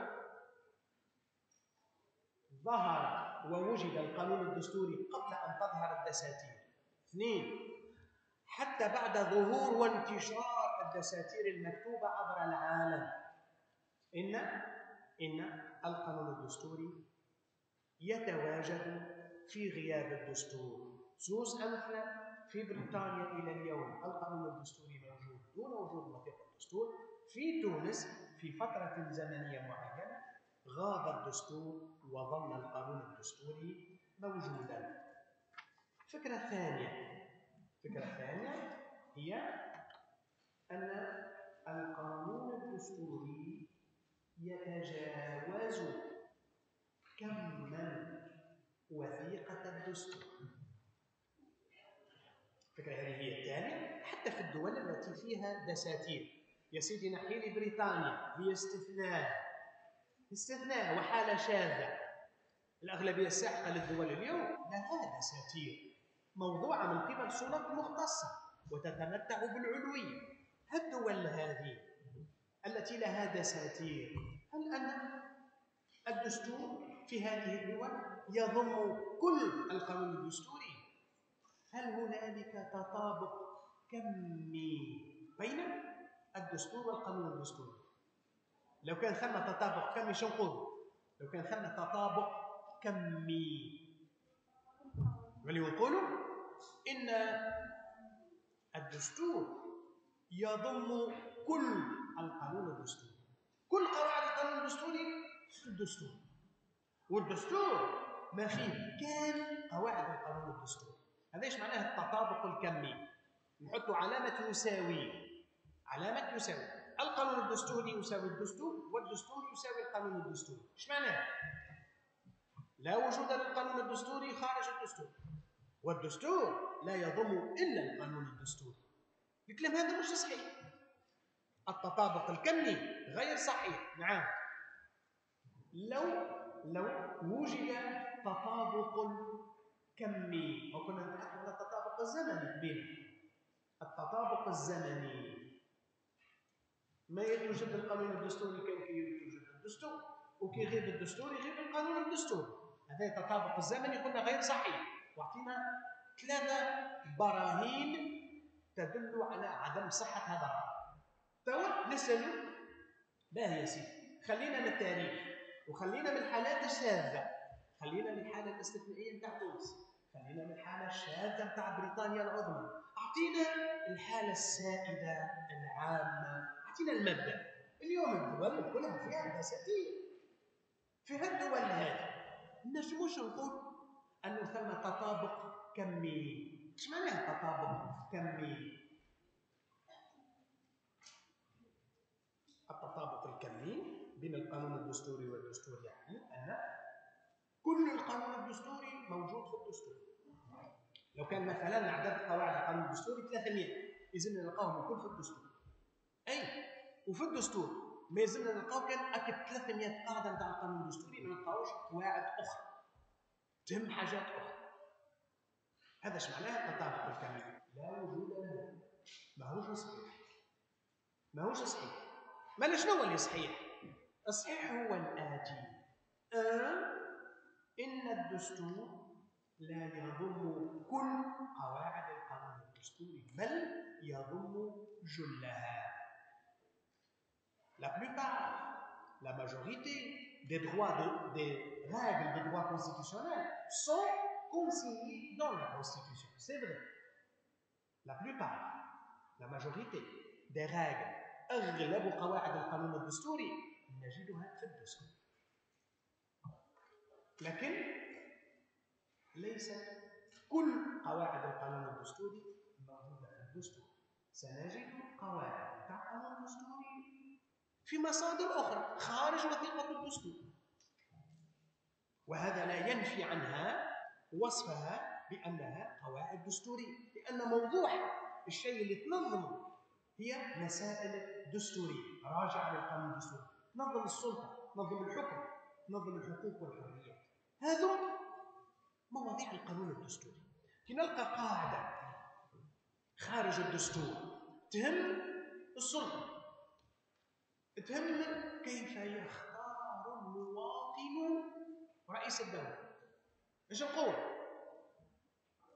ظهر ووجد القانون الدستوري قبل أن تظهر الدساتير. اثنين حتى بعد ظهور وانتشار الدساتير المكتوبة عبر العالم إن إن القانون الدستوري يتواجد في غياب الدستور. زوز أمثلة في بريطانيا إلى اليوم القانون الدستوري موجود دون وجود وثيقة الدستور في تونس في فترة زمنية معينة غاب الدستور وظل القانون الدستوري موجودا. فكرة ثانية. فكرة ثانية هي أن القانون الدستوري يتجاوز كما وثيقة الدستور. الفكرة هذه هي الثانية. حتى في الدول التي فيها دساتير يا سيدي نحكي لي بريطانيا هي استثناء استثناء وحالة شاذة. الأغلبية الساحقة للدول اليوم. لها دساتير موضوعة من قبل سلطات مختصة وتتمتع بالعلوية الدول هذه التي لها دساتير هل أن الدستور في هذه الدول يضم كل القانون الدستوري؟ هل هنالك تطابق كمي بين الدستور والقانون الدستوري؟ لو كان ثم تطابق كمي شو نقول لو كان ثم تطابق كمي ولي نقولوا إن الدستور يضم كل القانون الدستوري. كل قواعد القانون الدستوري في الدستور. والدستور ما فيه كان قواعد القانون الدستوري. هذا إيش معناه التطابق الكمي. نحط علامة يساوي. علامة يساوي. القانون الدستوري يساوي الدستور والدستور يساوي القانون الدستوري. إيش معناه لا وجود للقانون الدستوري خارج الدستور. والدستور لا يضم إلا القانون الدستوري. الكلام هذا مش صحيح. التطابق الكمي غير صحيح. نعم. لو لو وجد تطابق كمي وكنا نتحدث عن التطابق الزمني. بين التطابق الزمني. ما يوجد القانون الدستوري كان يوجد الدستور وكي يغيب الدستور يغيب القانون الدستوري هذا التطابق الزمني قلنا غير صحيح. واعطينا ثلاثة براهين تدل على عدم صحة هذا الرأي. نسأل ما هي سيدي خلينا من التاريخ وخلينا من الحالات الشاذة. خلينا من الحالة الاستثنائية نتاع تونس. خلينا من الحالة الشاذة نتاع بريطانيا العظمى. أعطينا الحالة السائدة العامة أعطينا المبدأ. اليوم الدول كلها فيها دساتير في هالدول هذه نجموش نقول أنه ثم تطابق كمي. إيش معناه تطابق كمي؟ التطابق الكمي بين القانون الدستوري والدستور يعني أن كل القانون الدستوري موجود في الدستور. لو كان مثلا عدد قواعد القانون الدستوري 300 يلزمنا نلقاهم الكل في الدستور. أي؟ وفي الدستور ما يلزمنا نلقاو كان أكد 300 قاعدة نتاع القانون الدستوري ما نلقاوش قواعد أخرى. تهم حاجات أخرى. هذا إيش معناه التطابق الكامل. لا وجود له. ما هوش صحيح. ما هوش صحيح. ما شنو هو اللي صحيح؟ الصحيح هو الاتي أه؟ إن الدستور لا يضم كل قواعد القانون الدستوري بل يضم جلها. La plupart, la majorité des droits, de, des règles des droits constitutionnels sont consignées dans la Constitution. C'est vrai. La plupart, la majorité des règles أغلب قواعد القانون الدستوري نجدها في الدستور. لكن ليست كل قواعد القانون الدستوري موجودة في الدستور سنجد قواعد القانون الدستوري في مصادر أخرى خارج وثيقة الدستور. وهذا لا ينفي عنها وصفها بأنها قواعد دستورية لأن موضوع الشيء اللي تنظمه هي مسائل دستورية. راجعة للقانون الدستوري. تنظم السلطة تنظم الحكم تنظم الحقوق والحريات. هذا مواضيع القانون الدستوري. كي نلقى قاعدة خارج الدستور تهم السلطة. تهم كيف يختار المواطن رئيس الدولة. إيش نقول؟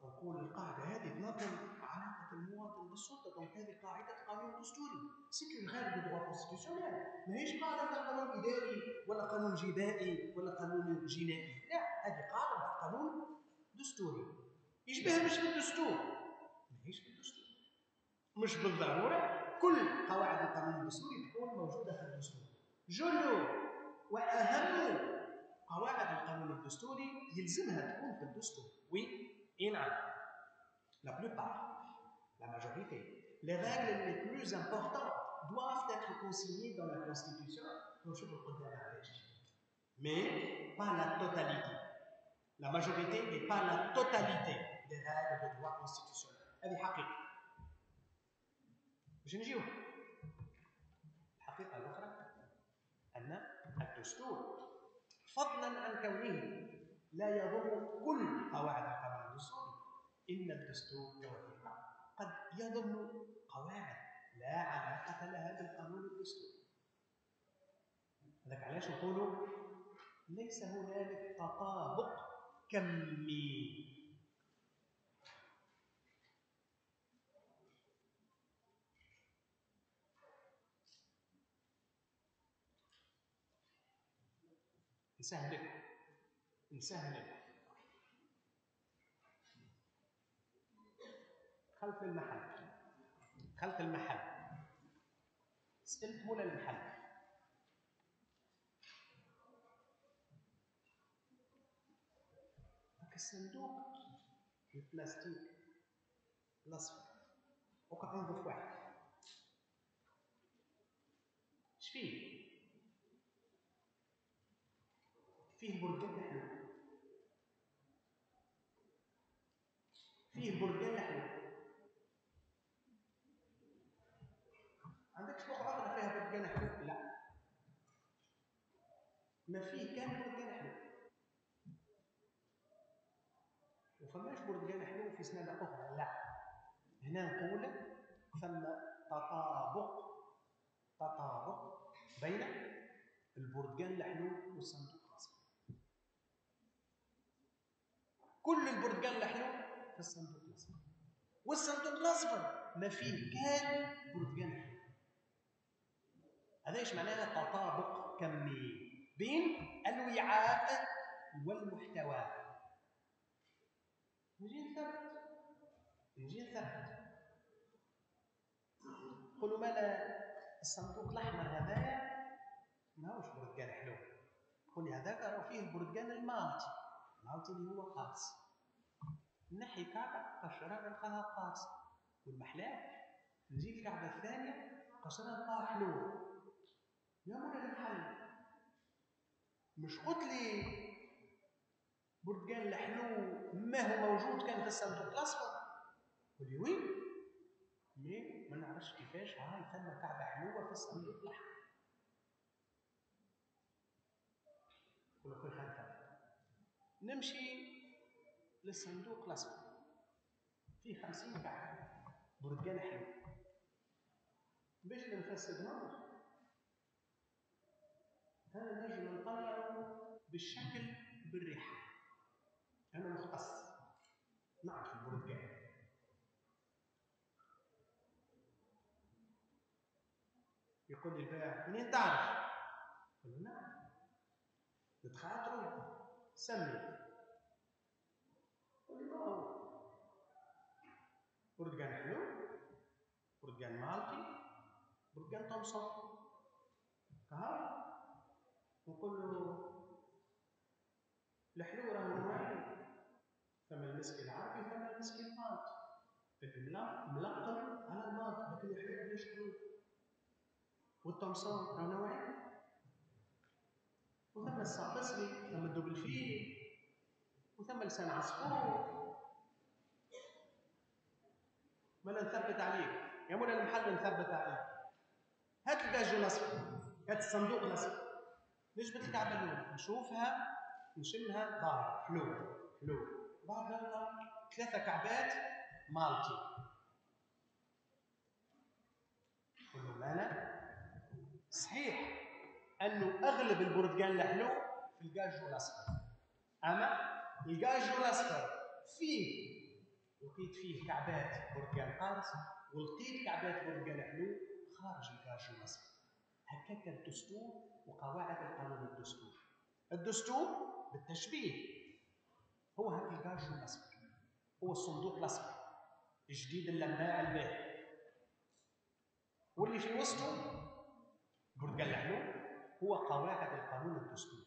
نقول القاعدة هذه تنظم علاقة المواطن بالسلطة donc هذه قاعدة قانون دستوري. c'est une règle de droit constitutionnel ماهيش قاعدة تاع قانون إداري ولا قانون جبائي ولا قانون جنائي. لا هذه قاعدة تاع قانون دستوري. يشبه مش في الدستور ماهيش في الدستور مش بالضرورة. كل قواعد القانون الدستوري تكون موجودة في الدستور جل وأهم قواعد القانون الدستوري يلزمها تكون في الدستور وي اي نعم لا plupart la majorité les règles les plus importantes doivent être consignées dans la constitution نشوف القدام علاش mais pas la totalité la majorité et pas la totalité des règles de droit constitutionnel هذه حقيقة باش نجيو الحقيقة الأخرى أن الدستور فضلا عن كونه لا يضم كل قواعد القانون الدستوري إن الدستور كوثيقة قد يضم قواعد لا علاقة لها بالقانون الدستوري. هذاك علاش نقولوا ليس هنالك تطابق كمي. نسهلك نسهلك خلف المحل. خلف المحل. سألت مولى المحل. الصندوق بلاستيك الأصفر. وقع نضيف واحد. اش فيه؟ برجان حلو فيه برجان حلو عندكش بخرى أخرى فيها برجان حلو؟ لا. ما فيه كان برجان حلو وفماش برتقال حلو في سنة أخرى. لا. هنا نقول ثم تطابق تطابق بين البرتقال الحلو والصندوق الأصفر كل البرتقال الحلو في الصندوق الأصفر والصندوق الأصفر ما فيه كان برتقال حلو. هذا إيش معناها؟ تطابق كمي بين الوعاء والمحتوى. نجي نثبت نجي نثبت قولوا مالا الصندوق الأحمر هذايا؟ ماهوش برتقال حلو. قول لي هذاك راه فيه البرتقال المالتي. اللي هو قارص نحي كعبة قشرة نلقاها قارص والمحلاة نجي الكعبة الثانية قشرة نلقاها حلو يا مولا المحل مش قلت لي برتقال الحلو ما هو موجود كان في الصندوق الأصفر؟ قال لي وين مي ما نعرفش كيفاش هاي ثم كعبة حلوة في الصندوق حاجة نمشي للصندوق الاصفر فيه خمسين كعبه برتقال حلو. باش ما نفسدهمش هذا نجم نطلعه بالشكل بالريحه أنا مختص. نعرف البرتقال يقول لي البائع منين تعرف؟ قل له نعم نتخاطروا سمي. قل له هو برتقال حلو. برتقال مالتي برتقال تومسون كهرباء نقول له الحلو راه نوعين ثم المسك العربي ثم المسك المالطي الملقم على المالطي لكن الحلو ليش حلو؟ والتمصان راه نوعين وثم الصقصري ثم الدبل فيه. وثم لسان عصفور. ولا نثبت عليك يا مولا المحل نثبت عليك هات الدجاج الاصفر هات الصندوق الاصفر نجبد الكعبة الأولى. نشوفها نشمها. ضار. حلو حلو بعد ثلاثة كعبات مالتي. قلنا مالا صحيح. أنه أغلب البرتقال الحلو في الجاجو الاصفر أما الجاجو الاصفر فيه لقيت فيه كعبات برتقال قارص ولقيت كعبات برتقال حلو خارج الجاجو الاصفر هكاك الدستور وقواعد القانون الدستوري الدستور بالتشبيه. هو هذا الجاجو الاصفر هو الصندوق الأصفر. الجديد اللماع الباهي واللي في وسطه برتقال حلو. هو قواعد القانون الدستوري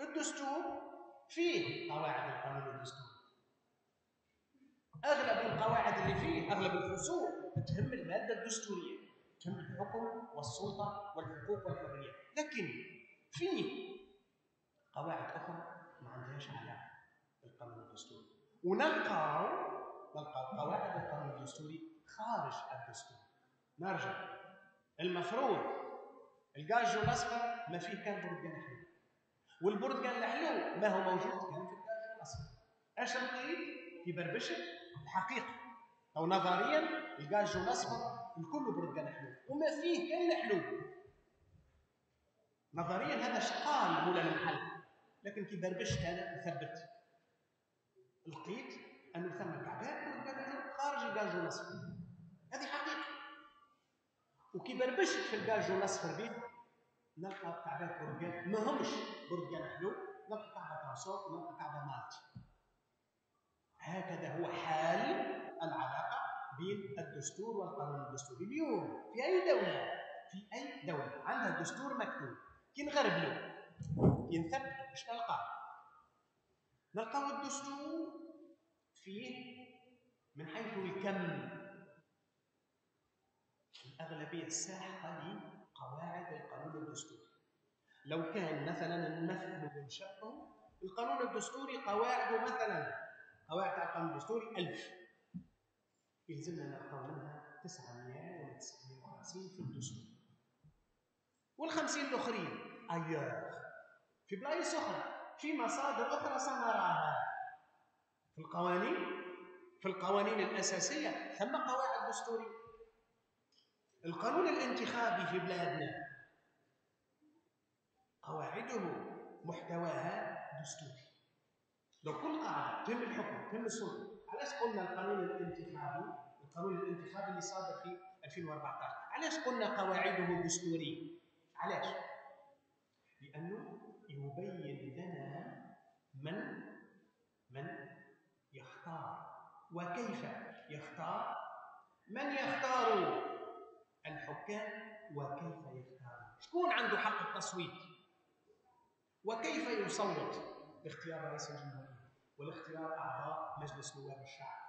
الدستور فيه قواعد القانون الدستوري أغلب القواعد اللي فيه أغلب الفصول تهم المادة الدستورية تهم الحكم والسلطة والحقوق والحريات لكن فيه قواعد أخرى ما عندهاش علاقة بالقانون الدستوري. ونلقى نلقى قواعد القانون الدستوري خارج الدستور. نرجع. المفروض الجاجو الأصفر ما فيه كان برتقال حلو والبرتقال الحلو ما هو موجود كان في الجاجو الأصفر. إيش لقيت في بربشة. الحقيقة. أو نظريا الجاجو الأصفر الكل برتقال حلو وما فيه كان الحلو نظريا هذا شقال مولا المحل. لكن كي بربشت أنا وثبت لقيت انه ثم كعبات برتقال حلو خارج الجاجو الأصفر. وكي بربشت في الجاجو الاصفر بيه نلقى كعبات برتقال ما همش حلو نلقى كعبه تنصور ونلقى كعبه مالتي هكذا هو حال العلاقة بين الدستور والقانون الدستوري. اليوم في أي دولة؟ في أي دولة؟ عندها دستور مكتوب. كي نغربلو كي نثبت باش نلقاه نلقاو الدستور فيه من حيث الكم. الأغلبية الساحقة لقواعد القانون الدستوري. لو كان مثلا النفل ينشقه القانون الدستوري قواعده مثلا قواعد القانون الدستوري 1000 يلزمنا نختار منها 900 ولا 950 في الدستور. وال50 الأخرين ايور في بلايص أخرى في مصادر أخرى سنراها في القوانين في القوانين الأساسية ثم قواعد دستورية. القانون الانتخابي في بلادنا. قواعده محتواها دستوري. لو كل قاعدة تهم الحكم تهم السلطة علاش قلنا القانون الانتخابي؟ القانون الانتخابي اللي صادر في 2014 علاش قلنا قواعده دستوريه علاش؟ لأنه يبين لنا من من يختار. وكيف يختار؟ من يختار؟ الحكام وكيف يختار شكون عنده حق التصويت؟ وكيف يصوت؟ لاختيار رئيس الجمهورية ولاختيار أعضاء مجلس نواب الشعب.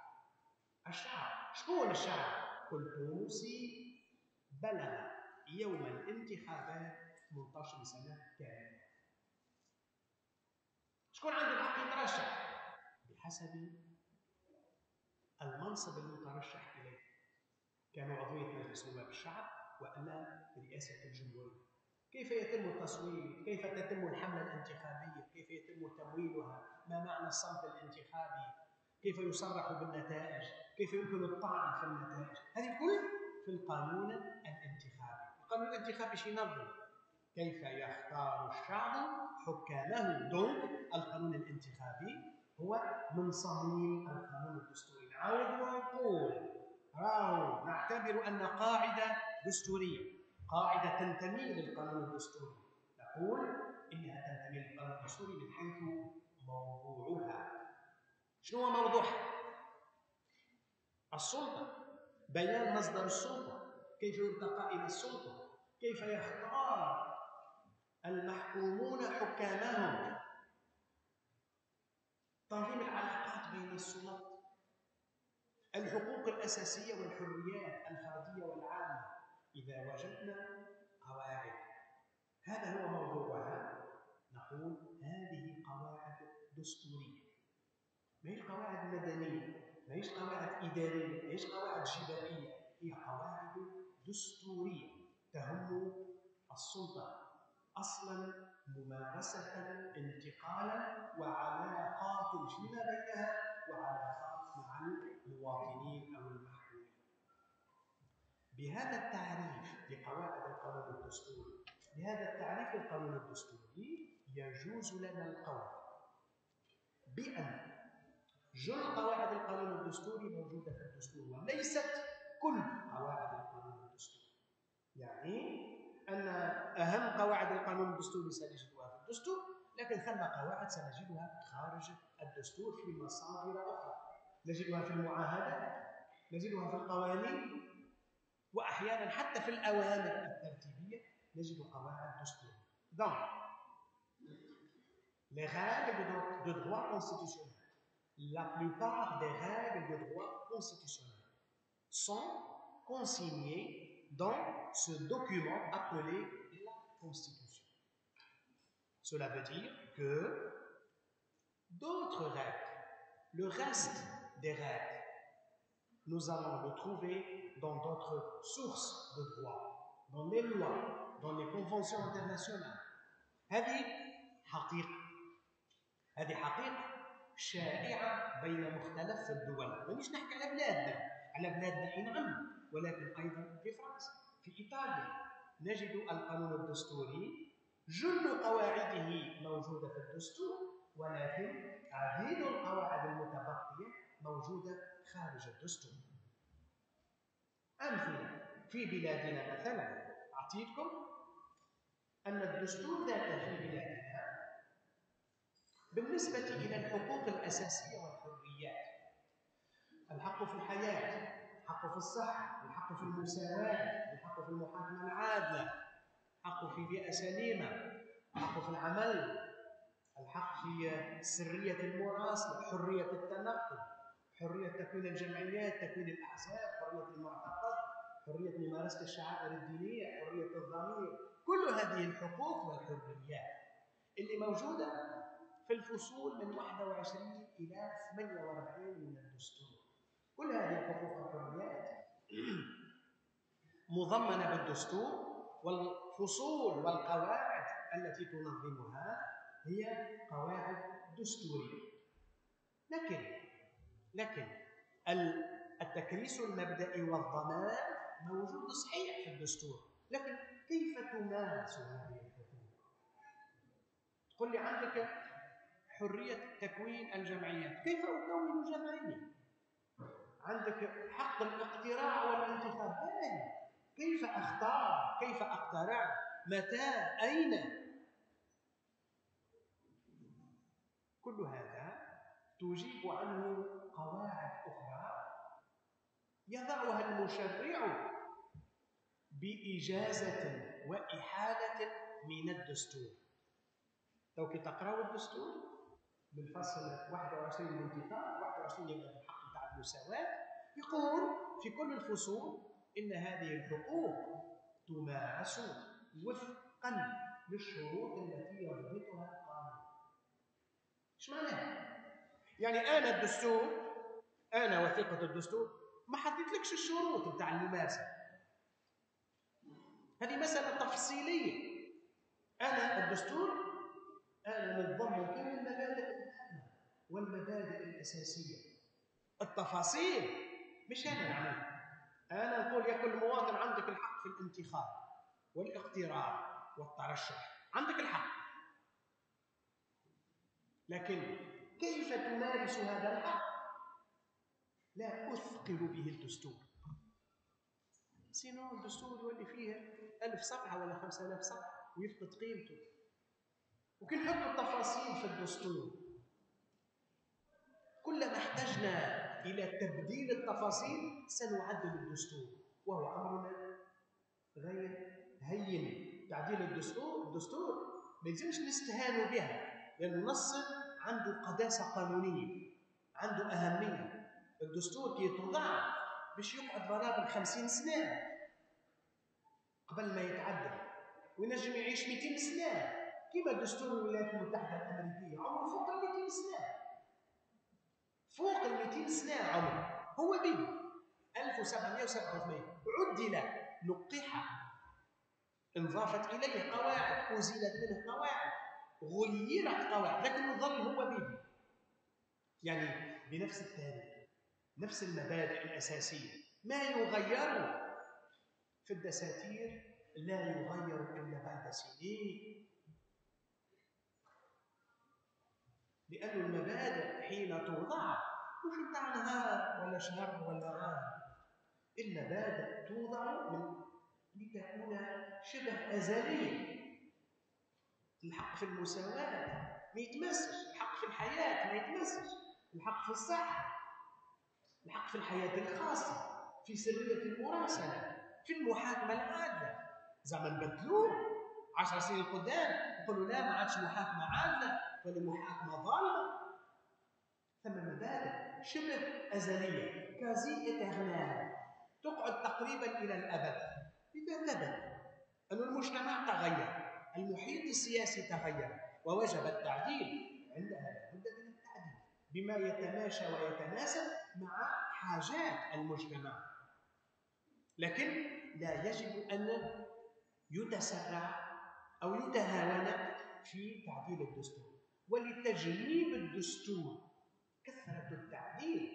الشعب. شكون الشعب؟ كل تونسي بلغ يوم الانتخابات 18 سنة كاملة. شكون عنده الحق يترشح؟ بحسب المنصب المترشح. كان عضوية مجلس نواب الشعب والا رئاسة الجمهورية. كيف يتم التصويت؟ كيف تتم الحملة الانتخابية؟ كيف يتم تمويلها؟ ما معنى الصمت الانتخابي؟ كيف يصرح بالنتائج؟ كيف يمكن الطعن في النتائج؟ هذه كل في القانون الانتخابي. القانون الانتخابي شو ينظم؟ كيف يختار الشعب حكامه؟ دونك القانون الانتخابي هو من صميم القانون الدستوري. نعاود ونقول راهو نعتبر أن قاعدة دستورية. قاعدة تنتمي للقانون الدستوري. نقول إنها تنتمي للقانون الدستوري من حيث موضوعها. شنو هو موضوعها؟ السلطة. بيان مصدر السلطة. كيف يرتقى إلى السلطة؟ كيف يختار المحكومون حكامهم؟ تنظيم العلاقات بين السلطات الحقوق الأساسية والحريات الفردية والعامة. إذا وجدنا قواعد هذا هو موضوعها نقول هذه قواعد دستورية. ما هيش قواعد مدنية ما هيش قواعد إدارية؟ ما هيش قواعد جبائية؟ هي قواعد دستورية. تهم السلطة. أصلا ممارسة انتقالا وعلاقات فيما بينها وعلاقات مع المواطنين أو المحكومين بهذا التعريف لقواعد القانون الدستوري بهذا التعريف للقانون الدستوري يجوز لنا القول بأن جل قواعد القانون الدستوري موجودة في الدستور وليست كل قواعد القانون الدستوري. يعني أن أهم قواعد القانون الدستوري سنجدها في الدستور لكن ثم قواعد سنجدها خارج الدستور في مصادر أخرى. نجدها في المعاهدات نجدها في القوانين وأحيانا حتى في الأوامر الترتيبية نجد قواعد دستورية Donc, les règles de, de droit constitutionnel, la plupart des règles de droit constitutionnel sont consignées dans ce document appelé la Constitution. Cela veut dire que d'autres règles, le reste des règles, nous allons le trouver dans d'autres sources de droit, dans les lois, dans les conventions internationales. هذه حقيقة هذه حقيقة شائعة بين مختلف الدول مانيش نحكي على بلادنا على بلادنا اي نعم ولكن أيضا في فرنسا في ايطاليا نجد القانون الدستوري جل قواعده موجودة في الدستور ولكن عديد القواعد المتبقية موجودة خارج الدستور. أمثلة في بلادنا مثلا. أعطيتكم أن الدستور ذاته في بلادنا بالنسبة إلى الحقوق الأساسية والحريات. الحق في الحياة الحق في الصحة الحق في المساواة الحق في المحاكمة العادلة الحق في بيئة سليمة الحق في العمل الحق في سرية المراسلة حرية التنقل. حرية تكوين الجمعيات تكوين الأحزاب حرية المعتقد حرية ممارسة الشعائر الدينية حرية الضمير. كل هذه الحقوق والحريات اللي موجودة في الفصول من 21 إلى 48 من الدستور. كل هذه الحقوق والحريات مضمنة بالدستور والفصول والقواعد التي تنظمها هي قواعد دستورية. لكن لكن التكريس المبدئي والضمان موجود صحيح في الدستور. لكن كيف تمارس هذه الحقوق تقول لي عندك حرية تكوين الجمعيات. كيف أكون جمعية؟ عندك حق الاقتراع والانتخاب. كيف أختار؟ كيف أقترع؟ متى؟ أين؟ كل هذا تجيب عنه قواعد أخرى يضعها المشرع بإجازة وإحالة من الدستور لو كي تقرأوا الدستور بالفصل 21 الانتقال 21 يبدأ بالحق بتاع المساواة يقول في كل الفصول إن هذه الحقوق تمارس وفقا للشروط التي يضبطها القانون. إيش معناها؟ يعني أنا الدستور أنا وثيقة الدستور ما حطيتلكش الشروط بتاع الممارسة. هذه مسألة تفصيلية. أنا الدستور أنا متضمن كل المبادئ والمبادئ الأساسية. التفاصيل مش أنا نعملها. أنا نقول يا كل مواطن عندك الحق في الانتخاب والاقتراع والترشح عندك الحق لكن كيف تمارس هذا الحق؟ لا أثقل به الدستور. سينو الدستور يولي فيه ألف صفحة ولا خمسة آلاف صفحة ويفقد قيمته. وكي نحط التفاصيل في الدستور. كلما احتجنا إلى تبديل التفاصيل سنعدل الدستور. وهو أمر غير هين. تعديل الدستور. الدستور ما يلزمش نستهانوا بها. لأن النص عنده قداسة قانونية عنده أهمية. الدستور كي توضع باش يقعد برابر خمسين سنة قبل ما يتعدل وينجم يعيش 200 سنة. كما دستور الولايات المتحدة الأمريكية عمره فوق ال 200 سنة. فوق ال 200 سنة عمره. هو بيدي. 1787 عدل نقح انضافت إليه قواعد أزيلت منه قواعد. غيرت قواعد لكن يظل هو بيدي. يعني بنفس التاريخ نفس المبادئ الأساسية. ما يغير في الدساتير لا يغير إلا بعد سنين. لأن المبادئ حين توضع مش بتاع نهار ولا شهر ولا عام. المبادئ توضع لتكون شبه أزلية. الحق في المساواة ما يتمسش. الحق في الحياة ما يتمسش. الحق في الصحة. الحق في الحياة الخاصة في سرية المراسلة في المحاكمة العادلة. زعما نبدلوه. 10 سنين قدام يقولوا لا ما عادش محاكمة عادلة ولا محاكمة ظالمة. ثم مبادئ شبه أزلية. كازي إترنال تقعد تقريبا إلى الأبد. إذا ثبت أن المجتمع تغير. المحيط السياسي تغير ووجب التعديل. عندها لابد من التعديل بما يتماشى ويتناسب مع حاجات المجتمع. لكن لا يجب أن يتسرع أو يتهاون في تعديل الدستور. ولتجنيب الدستور كثرة التعديل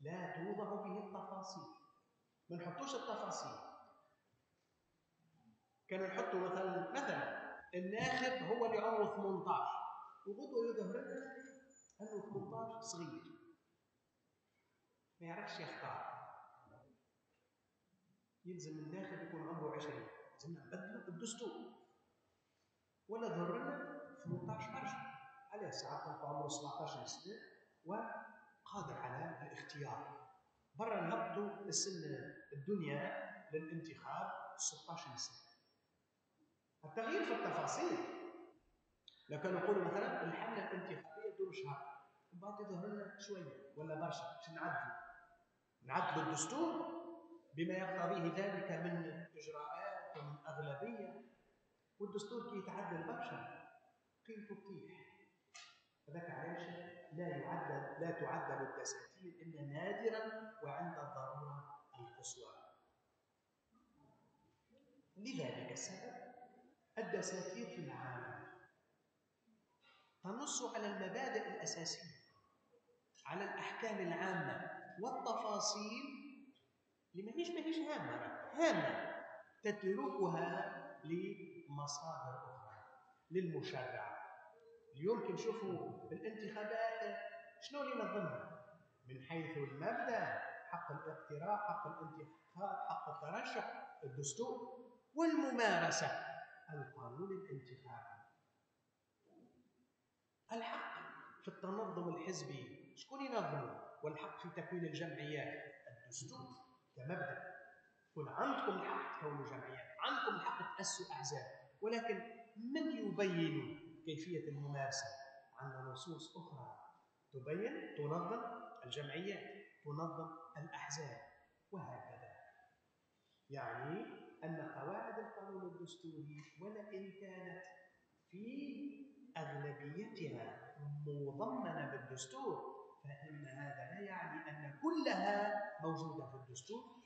لا توضع به التفاصيل. ما نحطوش التفاصيل. كانوا يحطوا مثلا مثلا الناخب هو اللي عمره 18 وغدوه يظهر لنا انه 18 صغير. ما يعرفش يختار. يلزم الناخب يكون عمره 20 لازم نبدلوا الدستور ولا ظهر لنا 18 برشا على ساعات عمره 17 سنه وقادر على الاختيار. برا نهبطوا السن الدنيا للانتخاب 16 سنه التغيير في التفاصيل. لو كانوا يقولوا مثلا الحملة الانتخابية تدور شهر وبعد يظهر لنا شوية ولا برشا باش نعدلوا. نعدلوا الدستور بما يقتضيه ذلك من إجراءات ومن أغلبية والدستور كي يتعدل برشا قيمته تطيح. هذاك علاش لا يعدل لا تعدل الدساتير إلا نادرا وعند الضرورة القصوى. لذلك السبب الدساتير في العالم تنص على المبادئ الأساسية على الأحكام العامة والتفاصيل اللي ماهيش ماهيش هامة. هامة تتركها لمصادر أخرى للمشرع اليوم كي نشوفوا الانتخابات شنو اللي ينظمها؟ من حيث المبدأ حق الاقتراع حق الانتخاب حق الترشح الدستور والممارسة. القانون الانتخابي الحق. في التنظم الحزبي شكون ينظمه والحق في تكوين الجمعيات. الدستور كمبدأ. يكون عندكم الحق تكونوا جمعيات عندكم الحق تأسسوا أحزاب. ولكن من يبين كيفية الممارسة؟ عندنا نصوص أخرى. تبين تنظم الجمعيات تنظم الأحزاب. وهكذا. يعني أن قواعد القانون الدستوري ولئن كانت في أغلبيتها مضمنة بالدستور فإن هذا لا يعني أن كلها موجودة في الدستور.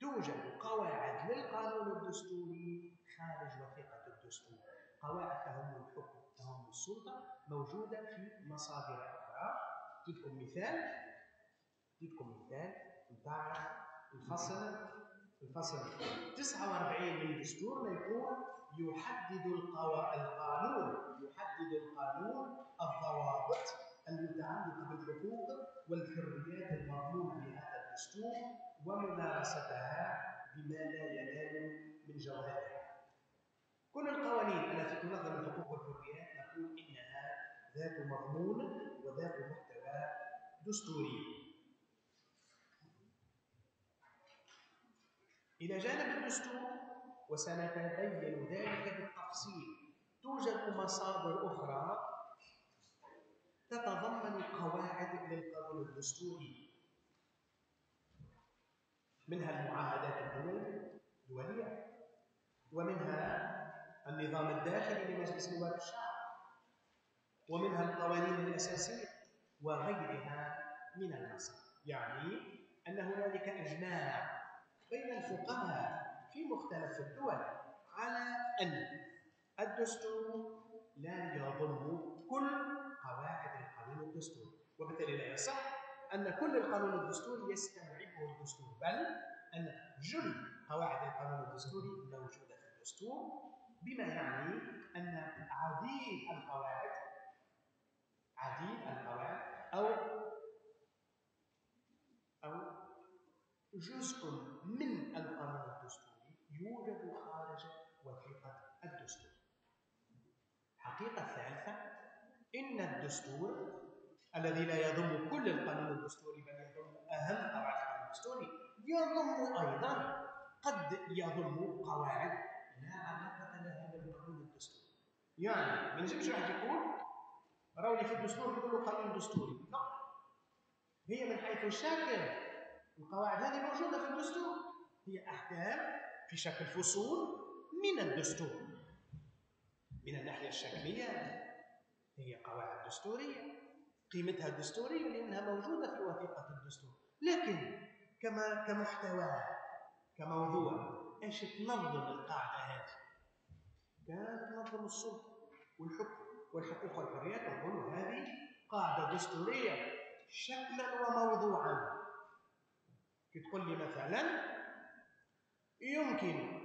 توجد قواعد للقانون الدستوري خارج وثيقة الدستور. قواعد تهم الحكم تهم السلطة موجودة في مصادر أخرى. اديكم مثال اديكم مثال نتاع الفصل الفصل 49 من الدستور يقول يحدد القانون يحدد القانون الضوابط المتعلقة بالحقوق والحريات المضمونة بهذا الدستور وممارستها بما لا ينال من جوهرها. كل القوانين التي تنظم الحقوق والحريات نقول إنها ذات مضمون وذات محتوى دستوري. إلى جانب الدستور وسنتبين ذلك بالتفصيل. توجد مصادر أخرى تتضمن قواعد للقانون الدستوري منها المعاهدات الدولية ومنها النظام الداخلي لمجلس نواب الشعب ومنها القوانين الأساسية وغيرها من المصادر يعني أن هنالك إجماع بين الفقهاء في مختلف الدول على أن الدستور لا يضم كل قواعد القانون الدستوري. وبالتالي لا يصح أن كل القانون الدستوري يستوعبه الدستور بل أن جل قواعد القانون الدستوري موجودة في الدستور بما يعني أن عديد القواعد عديد القواعد أو جزء من القانون الدستوري يوجد خارج وثيقة الدستور. الحقيقة الثالثة إن الدستور الذي لا يضم كل القانون الدستوري بل يضم أهم قواعد القانون الدستوري يضم أيضا قد يضم قواعد لا علاقة لها بالقانون الدستوري. يعني ما نجمش واحد يقول راولي في الدستور يقولوا قانون دستوري. لا. هي من حيث الشكل القواعد هذه موجودة في الدستور. هي أحكام في شكل فصول من الدستور. من الناحية الشكلية هي قواعد دستورية. قيمتها الدستورية لأنها موجودة في وثيقة الدستور. لكن كما كمحتوى كموضوع إيش تنظم القاعدة هذه؟ كانت تنظم السلطة والحكم والحقوق والحريات نقول هذه قاعدة دستورية شكلا وموضوعا. تقول لي مثلا يمكن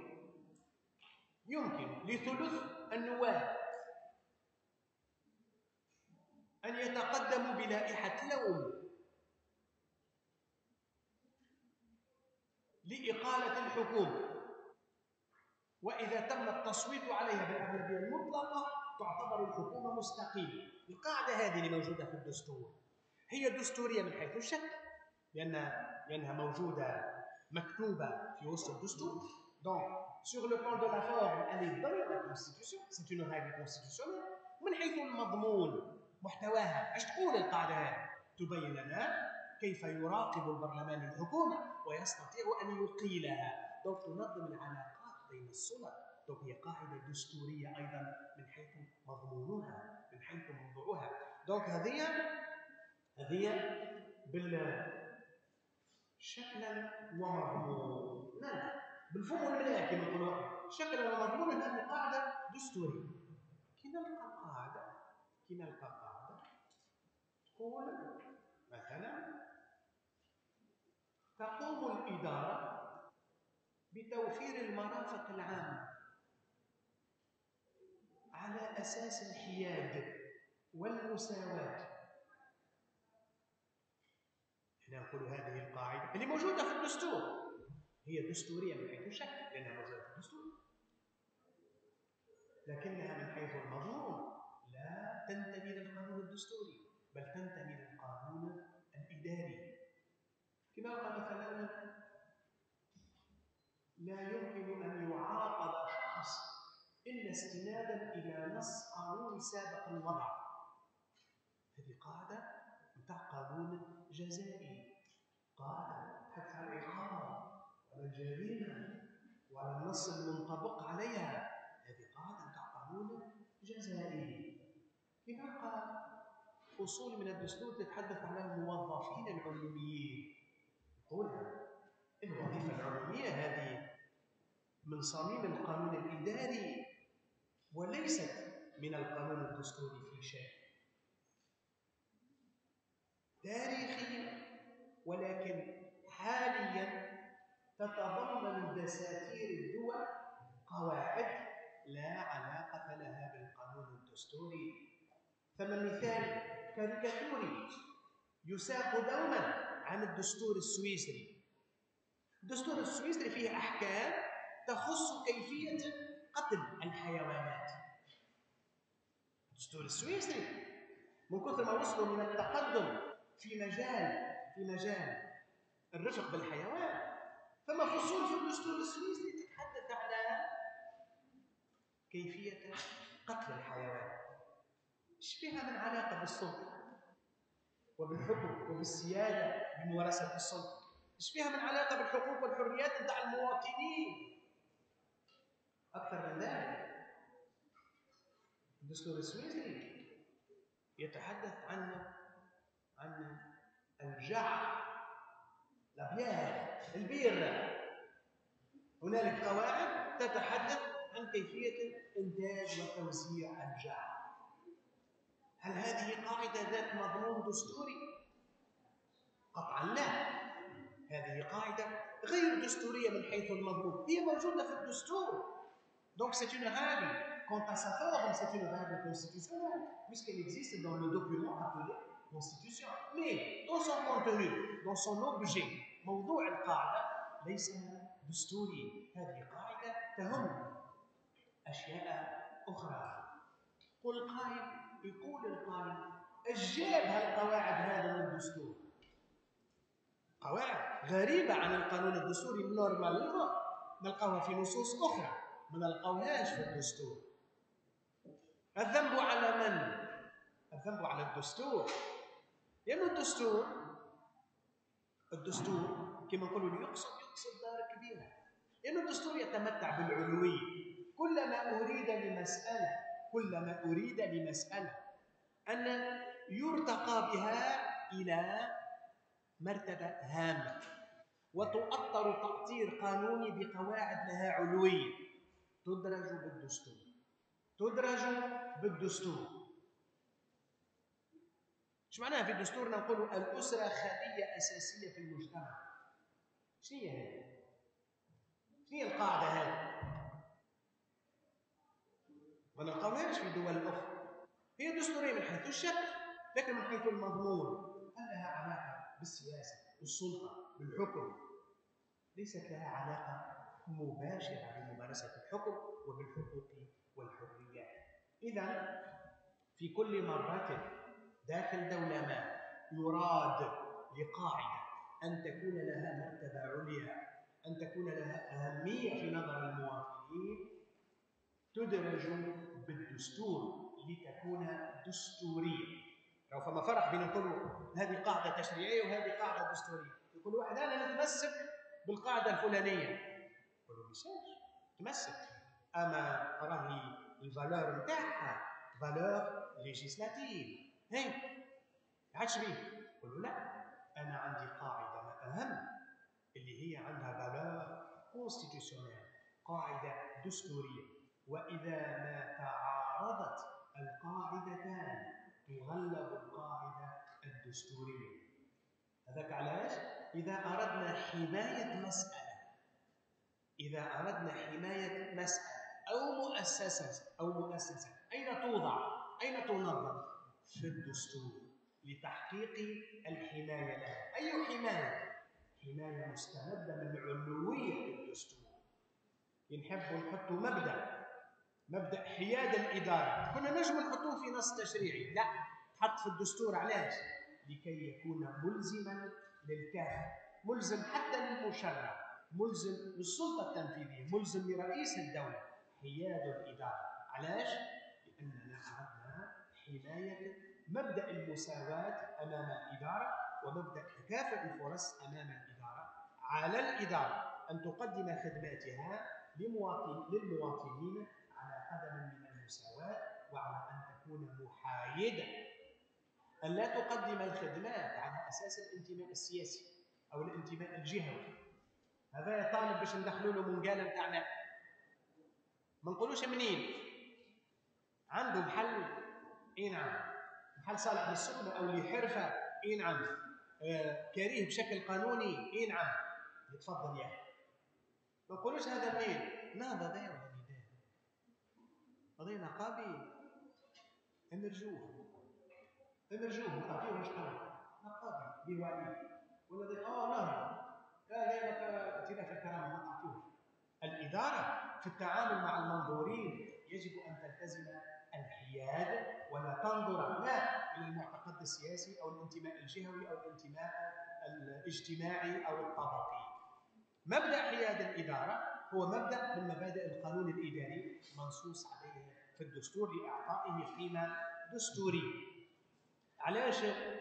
يمكن لثلث النواب أن يتقدموا بلائحة لوم لإقالة الحكومة. وإذا تم التصويت عليها بالأغلبية المطلقة تعتبر الحكومة مستقيمة. القاعدة هذه اللي موجودة في الدستور هي دستورية من حيث الشكل. لأن لأنها موجودة مكتوبة في وسط الدستور. Donc sur le plan de la forme elle est dans la constitution. C'est une règle constitutionnelle. من حيث المضمون محتواها. إيش تقول القاعدة؟ هذه تبين لنا كيف يراقب البرلمان الحكومة ويستطيع أن يقيلها. donc تنظم العلاقات بين السلط donc هي قاعدة دستورية أيضا من حيث مضمونها من حيث موضوعها. donc هذه هذه بال شكلا ومضمونا بالفم والملاك كما نقولوا شكلا ومضمونا هذه قاعدة دستورية. كي نلقى قاعدة. كي نلقى قاعدة. تقول مثلا تقوم الإدارة بتوفير المرافق العامه على أساس الحياد والمساواة إحنا نقول هذه القاعدة اللي موجودة في الدستور. هي دستورية من حيث الشكل لأنها موجودة في الدستور. لكنها من حيث المضمون. لا تنتمي للقانون الدستوري بل تنتمي للقانون الإداري. كما قال مثلا لا يمكن أن يعاقب شخص إلا استنادا إلى نص قانون سابق الوضع. هذه قاعدة بتاع قانون جزائي. قاعدة تحث على الإقامة وعلى الجريمة وعلى النص المنطبق عليها. هذه قاعدة قانون جزائي لنلقى فصول من الدستور تتحدث عن الموظفين العموميين يقول الوظيفة العمومية هذه من صميم القانون الإداري وليست من القانون الدستوري في شيء تاريخيا ولكن حاليا تتضمن دساتير الدول قواعد لا علاقة لها بالقانون الدستوري. ثم مثال كاريكاتوري يساق دوما عن الدستور السويسري. الدستور السويسري فيه أحكام تخص كيفية قتل الحيوانات. الدستور السويسري من كثر ما وصلوا من التقدم في مجال في مجال الرفق بالحيوان. فما فصول في الدستور السويسري تتحدث على كيفية قتل الحيوان. إيش فيها من علاقة بالسلطة وبالحكم وبالسيادة بممارسة السلطة إيش فيها من علاقة بالحقوق والحريات نتاع المواطنين؟ أكثر من ذلك الدستور السويسري يتحدث عن عن الجع الأبيار البير. هنالك قواعد تتحدث عن كيفية إنتاج وتوزيع الجع هل هذه قاعدة ذات مضمون دستوري؟ قطعا لا. هذه قاعدة غير دستورية من حيث المضمون. هي موجودة في الدستور. Donc c'est une règle. Quant à sa forme, c'est une règle constitutionnelle, puisqu'elle existe dans le document appelé constitution. Mais dans son contenu dans son objet موضوع القاعدة ليس دستوري هذه قاعدة تهم أشياء أخرى قل قائل يقول القائل إيش جاب هالقواعد هذا من الدستور. قواعد غريبة عن القانون الدستوري نورمالمون نلقاها في نصوص أخرى. ما نلقاوهاش في الدستور. الذنب على من؟ الذنب على الدستور. لأن الدستور الدستور كما نقولوا يقصد يقصد دار كبيرة. لأن الدستور يتمتع بالعلوية كلما أريد لمسألة كلما أريد لمسألة أن يرتقى بها إلى مرتبة هامة. وتؤطر تأطير قانوني بقواعد لها علوية. تدرج بالدستور. تدرج بالدستور. إيش معناها في دستورنا نقول الأسرة خليه أساسية في المجتمع؟ شنو هي هذه شنو هي القاعدة هذه ما نلقاوهاش في دول أخرى. هي دستورية من حيث الشكل لكن من حيث المضمون. هل لها علاقة بالسياسة بالسلطة بالحكم؟ ليست لها علاقة مباشرة بممارسة الحكم وبالحقوق والحريات اذا في كل مرة داخل دولة ما يراد لقاعدة. أن تكون لها مرتبة عليا. أن تكون لها أهمية في نظر المواطنين. تدرج بالدستور لتكون دستورية. لو فما فرق بين نقولوا هذه قاعدة تشريعية وهذه قاعدة دستورية. يقول واحد أنا نتمسك بالقاعدة الفلانية. يقول له ميسالش تمسك. أما راهي ال valeur نتاعها valeur législative. هي عادش بيه. يقول له لا أنا عندي قاعدة أهم اللي هي عندها valeur كونستيتيوشنال قاعدة دستورية. وإذا ما تعارضت القاعدتان تغلب القاعدة الدستورية. هذاك علاش إذا أردنا حماية مسألة. إذا أردنا حماية مسألة أو مؤسسة أو مؤسسة أين توضع؟ أين تنظم؟ في الدستور لتحقيق الحماية لها أي حماية؟ حماية مستمدة من علوية الدستور. ينحبوا نحطوا مبدأ مبدأ حياد الإدارة. كنا نجم نحطوه في نص تشريعي. لا حط في الدستور علاش؟ لكي يكون ملزما للكافه ملزم حتى للمشرع ملزم للسلطة التنفيذية ملزم لرئيس الدولة. حياد الإدارة. علاش؟ اردنا حماية مبدأ المساواة أمام الإدارة ومبدأ تكافؤ الفرص أمام الإدارة على الإدارة. أن تقدم خدماتها للمواطنين على قدم من المساواة وعلى أن تكون محايدة. أن لا تقدم الخدمات على أساس الانتماء السياسي أو الانتماء الجهوي. هذا طالب باش ندخلوا له منقالة نتاعنا ما نقولوش منين. عنده محل اي نعم. محل صالح للسكنة أو لحرفة؟ اي نعم. آه كريه بشكل قانوني؟ اي نعم. يتفضل يا ما نقولوش هذا منين؟ داير ولا نداء قضية نقابي. أمرجوه. أمرجوه. نعطيه واش نقابي. بيه وعليه ولا دي آه لا. لا لا ائتلاف الكرامة ما تعطيوش الإدارة في التعامل مع المنظورين يجب أن تلتزم الحياد ولا تنظر لا إلى المعتقد السياسي أو الانتماء الجهوي أو الانتماء الاجتماعي أو الطبقي مبدأ حياد الإدارة هو مبدأ من مبادئ القانون الإداري منصوص عليه في الدستور لإعطائه قيمة دستورية. علاش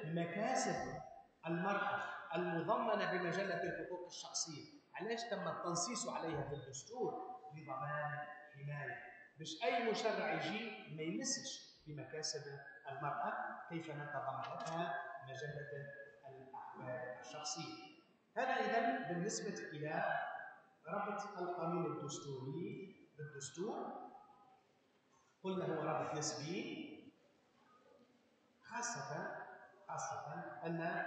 مكاسب المرأة المضمنة بمجلة الحقوق الشخصية، علاش تم التنصيص عليها في الدستور لضمان حماية، مش أي مشرع يجي ما يمسش بمكاسب المرأة كيف نتضمن لها مجلة الشخصية. هذا اذا بالنسبة إلى ربط القانون الدستوري بالدستور قلنا هو ربط نسبي خاصة خاصة أن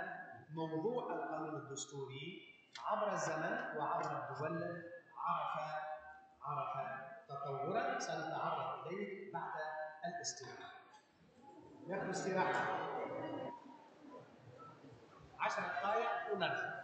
موضوع القانون الدستوري عبر الزمن وعبر الدول عرف عرف تطورا سنتعرض إليه بعد الاستراحة. ناخذ استراحة عشر دقائق ونرجع.